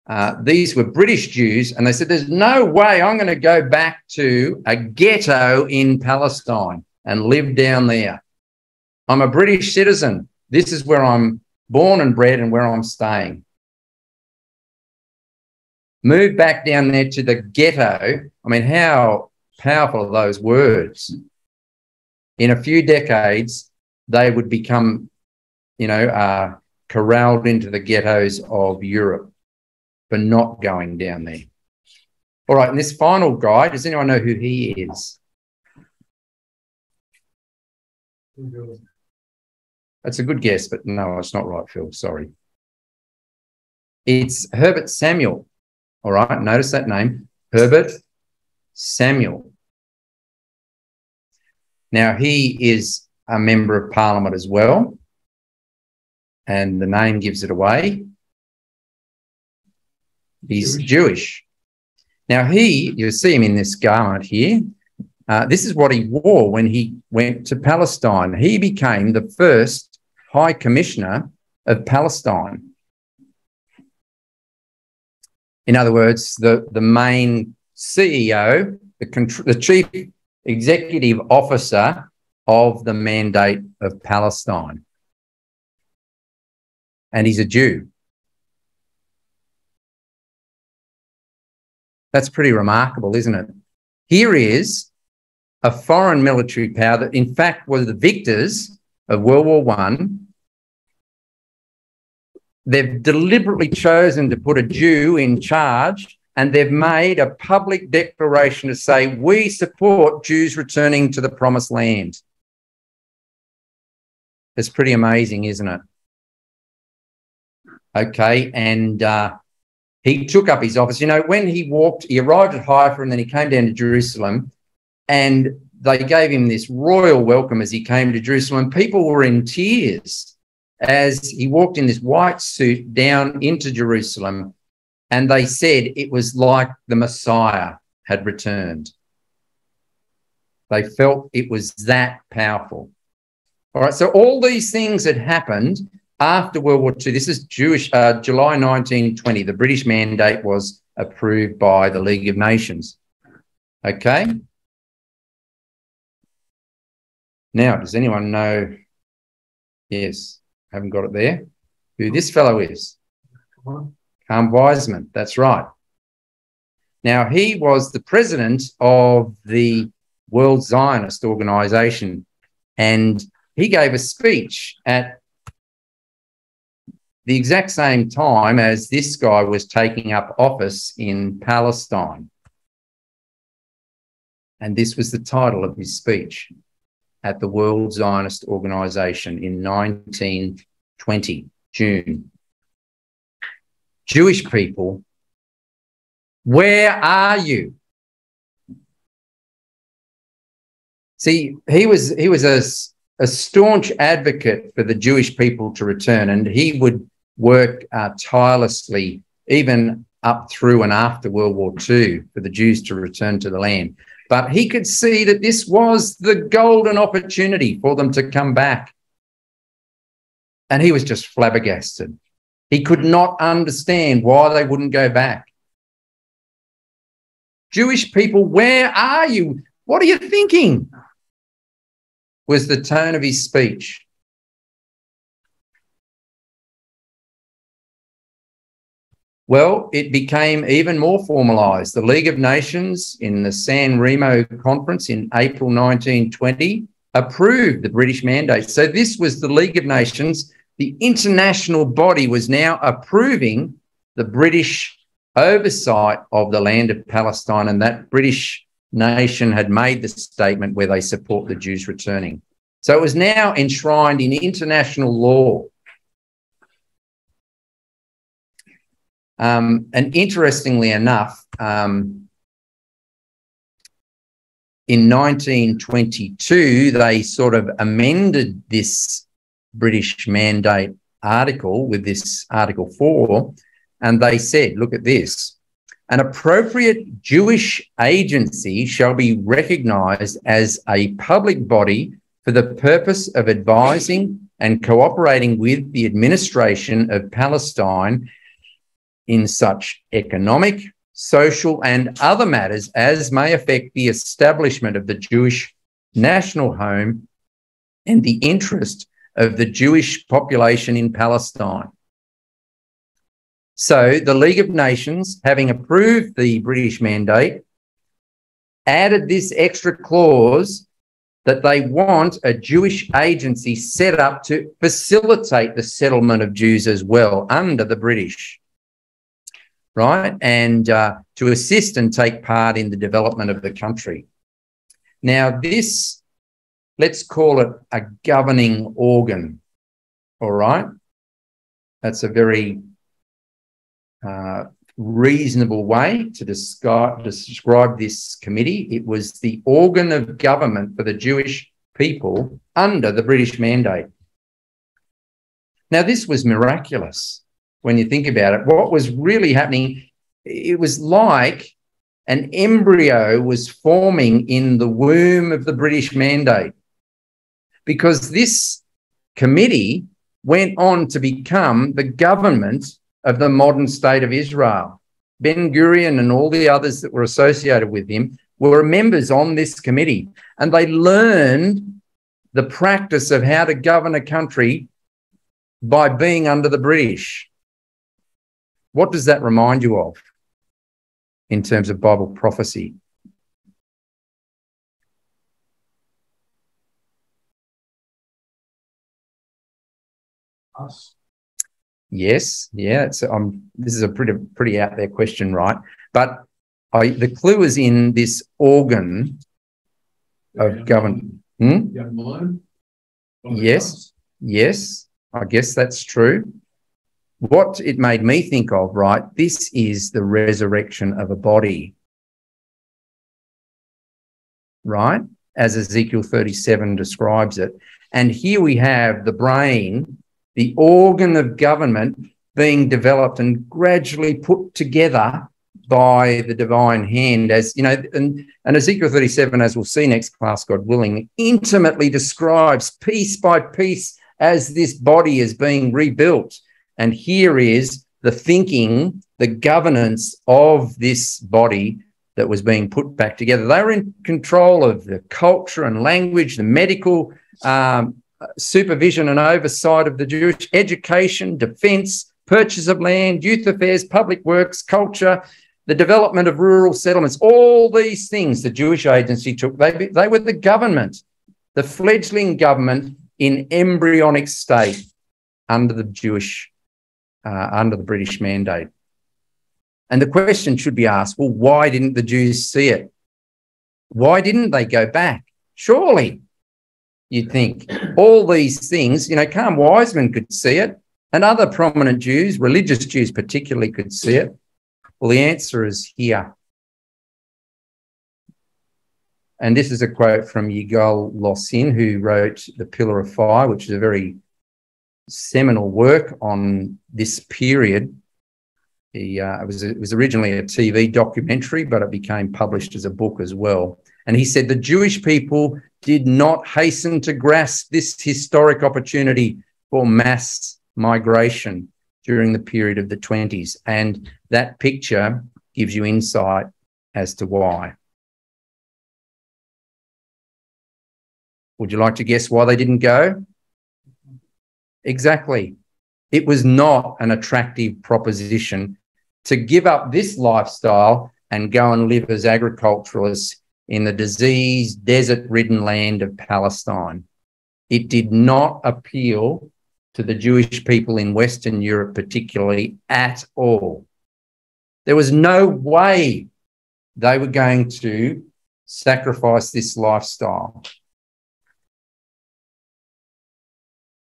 Speaker 2: uh, these were British Jews, and they said, There's no way I'm going to go back to a ghetto in Palestine and live down there. I'm a British citizen. This is where I'm born and bred and where I'm staying. Move back down there to the ghetto. I mean, how powerful are those words? In a few decades, they would become, you know, uh, corralled into the ghettos of Europe for not going down there. All right, and this final guy, does anyone know who he is? That's a good guess, but no, it's not right, Phil. Sorry. It's Herbert Samuel. All right, notice that name Herbert Samuel. Now, he is a member of parliament as well, and the name gives it away. He's Jewish. Jewish. Now, he, you see him in this garment here. Uh, this is what he wore when he went to Palestine. He became the first High Commissioner of Palestine. In other words, the, the main CEO, the, the chief executive officer of the mandate of Palestine. And he's a Jew. That's pretty remarkable, isn't it? Here is a foreign military power that, in fact, were the victors of World War One. They've deliberately chosen to put a Jew in charge and they've made a public declaration to say, we support Jews returning to the promised land. It's pretty amazing, isn't it? Okay, and uh, he took up his office. You know, when he walked, he arrived at Haifa and then he came down to Jerusalem and they gave him this royal welcome as he came to Jerusalem. People were in tears as he walked in this white suit down into Jerusalem. And they said it was like the Messiah had returned. They felt it was that powerful. All right, so all these things had happened after World War II. This is Jewish, uh, July 1920. The British mandate was approved by the League of Nations. Okay. Now, does anyone know? Yes, haven't got it there. Who this fellow is? Um, Chaim Weizmann. That's right. Now, he was the president of the World Zionist Organization, and he gave a speech at the exact same time as this guy was taking up office in Palestine. And this was the title of his speech at the World Zionist Organization in 1920, June. Jewish people, where are you? See, he was he was a, a staunch advocate for the Jewish people to return, and he would work uh, tirelessly, even up through and after World War II, for the Jews to return to the land. But he could see that this was the golden opportunity for them to come back. And he was just flabbergasted. He could not understand why they wouldn't go back. Jewish people, where are you? What are you thinking? Was the tone of his speech. Well, it became even more formalised. The League of Nations in the San Remo conference in April 1920 approved the British mandate. So this was the League of Nations. The international body was now approving the British oversight of the land of Palestine, and that British nation had made the statement where they support the Jews returning. So it was now enshrined in international law. Um, and interestingly enough, um, in 1922, they sort of amended this British mandate article with this Article 4, and they said, look at this. An appropriate Jewish agency shall be recognised as a public body for the purpose of advising and cooperating with the administration of Palestine in such economic, social, and other matters as may affect the establishment of the Jewish national home and the interest of the Jewish population in Palestine. So the League of Nations, having approved the British mandate, added this extra clause that they want a Jewish agency set up to facilitate the settlement of Jews as well under the British right? And uh, to assist and take part in the development of the country. Now, this, let's call it a governing organ, all right? That's a very uh, reasonable way to describe, describe this committee. It was the organ of government for the Jewish people under the British mandate. Now, this was miraculous when you think about it. What was really happening, it was like an embryo was forming in the womb of the British mandate because this committee went on to become the government of the modern state of Israel. Ben Gurion and all the others that were associated with him were members on this committee, and they learned the practice of how to govern a country by being under the British. What does that remind you of in terms of Bible prophecy?
Speaker 6: Us.
Speaker 2: Yes, yeah. It's um, this is a pretty pretty out there question, right? But I, the clue is in this organ of government. Hmm? Yes, yes. I guess that's true what it made me think of, right? This is the resurrection of a body, right? As Ezekiel 37 describes it. And here we have the brain, the organ of government being developed and gradually put together by the divine hand as you know and, and ezekiel 37 as we'll see next class god willing intimately describes piece by piece as this body is being rebuilt and here is the thinking, the governance of this body that was being put back together. They were in control of the culture and language, the medical um, supervision and oversight of the Jewish education, defense, purchase of land, youth affairs, public works, culture, the development of rural settlements, all these things the Jewish agency took. They, they were the government, the fledgling government in embryonic state under the Jewish uh, under the British mandate. And the question should be asked well, why didn't the Jews see it? Why didn't they go back? Surely, you'd think all these things, you know, Chaim Weizmann could see it, and other prominent Jews, religious Jews particularly, could see it. Well, the answer is here. And this is a quote from Yigal Lossin, who wrote The Pillar of Fire, which is a very seminal work on this period. He, uh, it, was, it was originally a TV documentary, but it became published as a book as well. And he said the Jewish people did not hasten to grasp this historic opportunity for mass migration during the period of the 20s. And that picture gives you insight as to why. Would you like to guess why they didn't go? Exactly. It was not an attractive proposition to give up this lifestyle and go and live as agriculturalists in the disease desert ridden land of Palestine. It did not appeal to the Jewish people in Western Europe, particularly at all. There was no way they were going to sacrifice this lifestyle.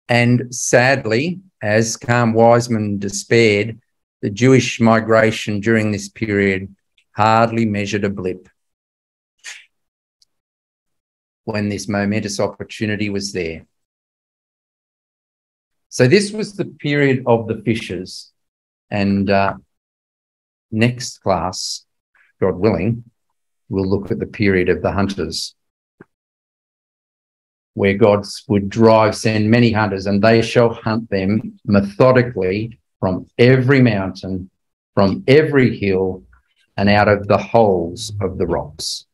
Speaker 2: And sadly, as Chaim Weizmann despaired, the Jewish migration during this period hardly measured a blip when this momentous opportunity was there. So this was the period of the fishers. And uh, next class, God willing, we'll look at the period of the hunters where God would drive, send many hunters, and they shall hunt them methodically from every mountain, from every hill, and out of the holes of the rocks.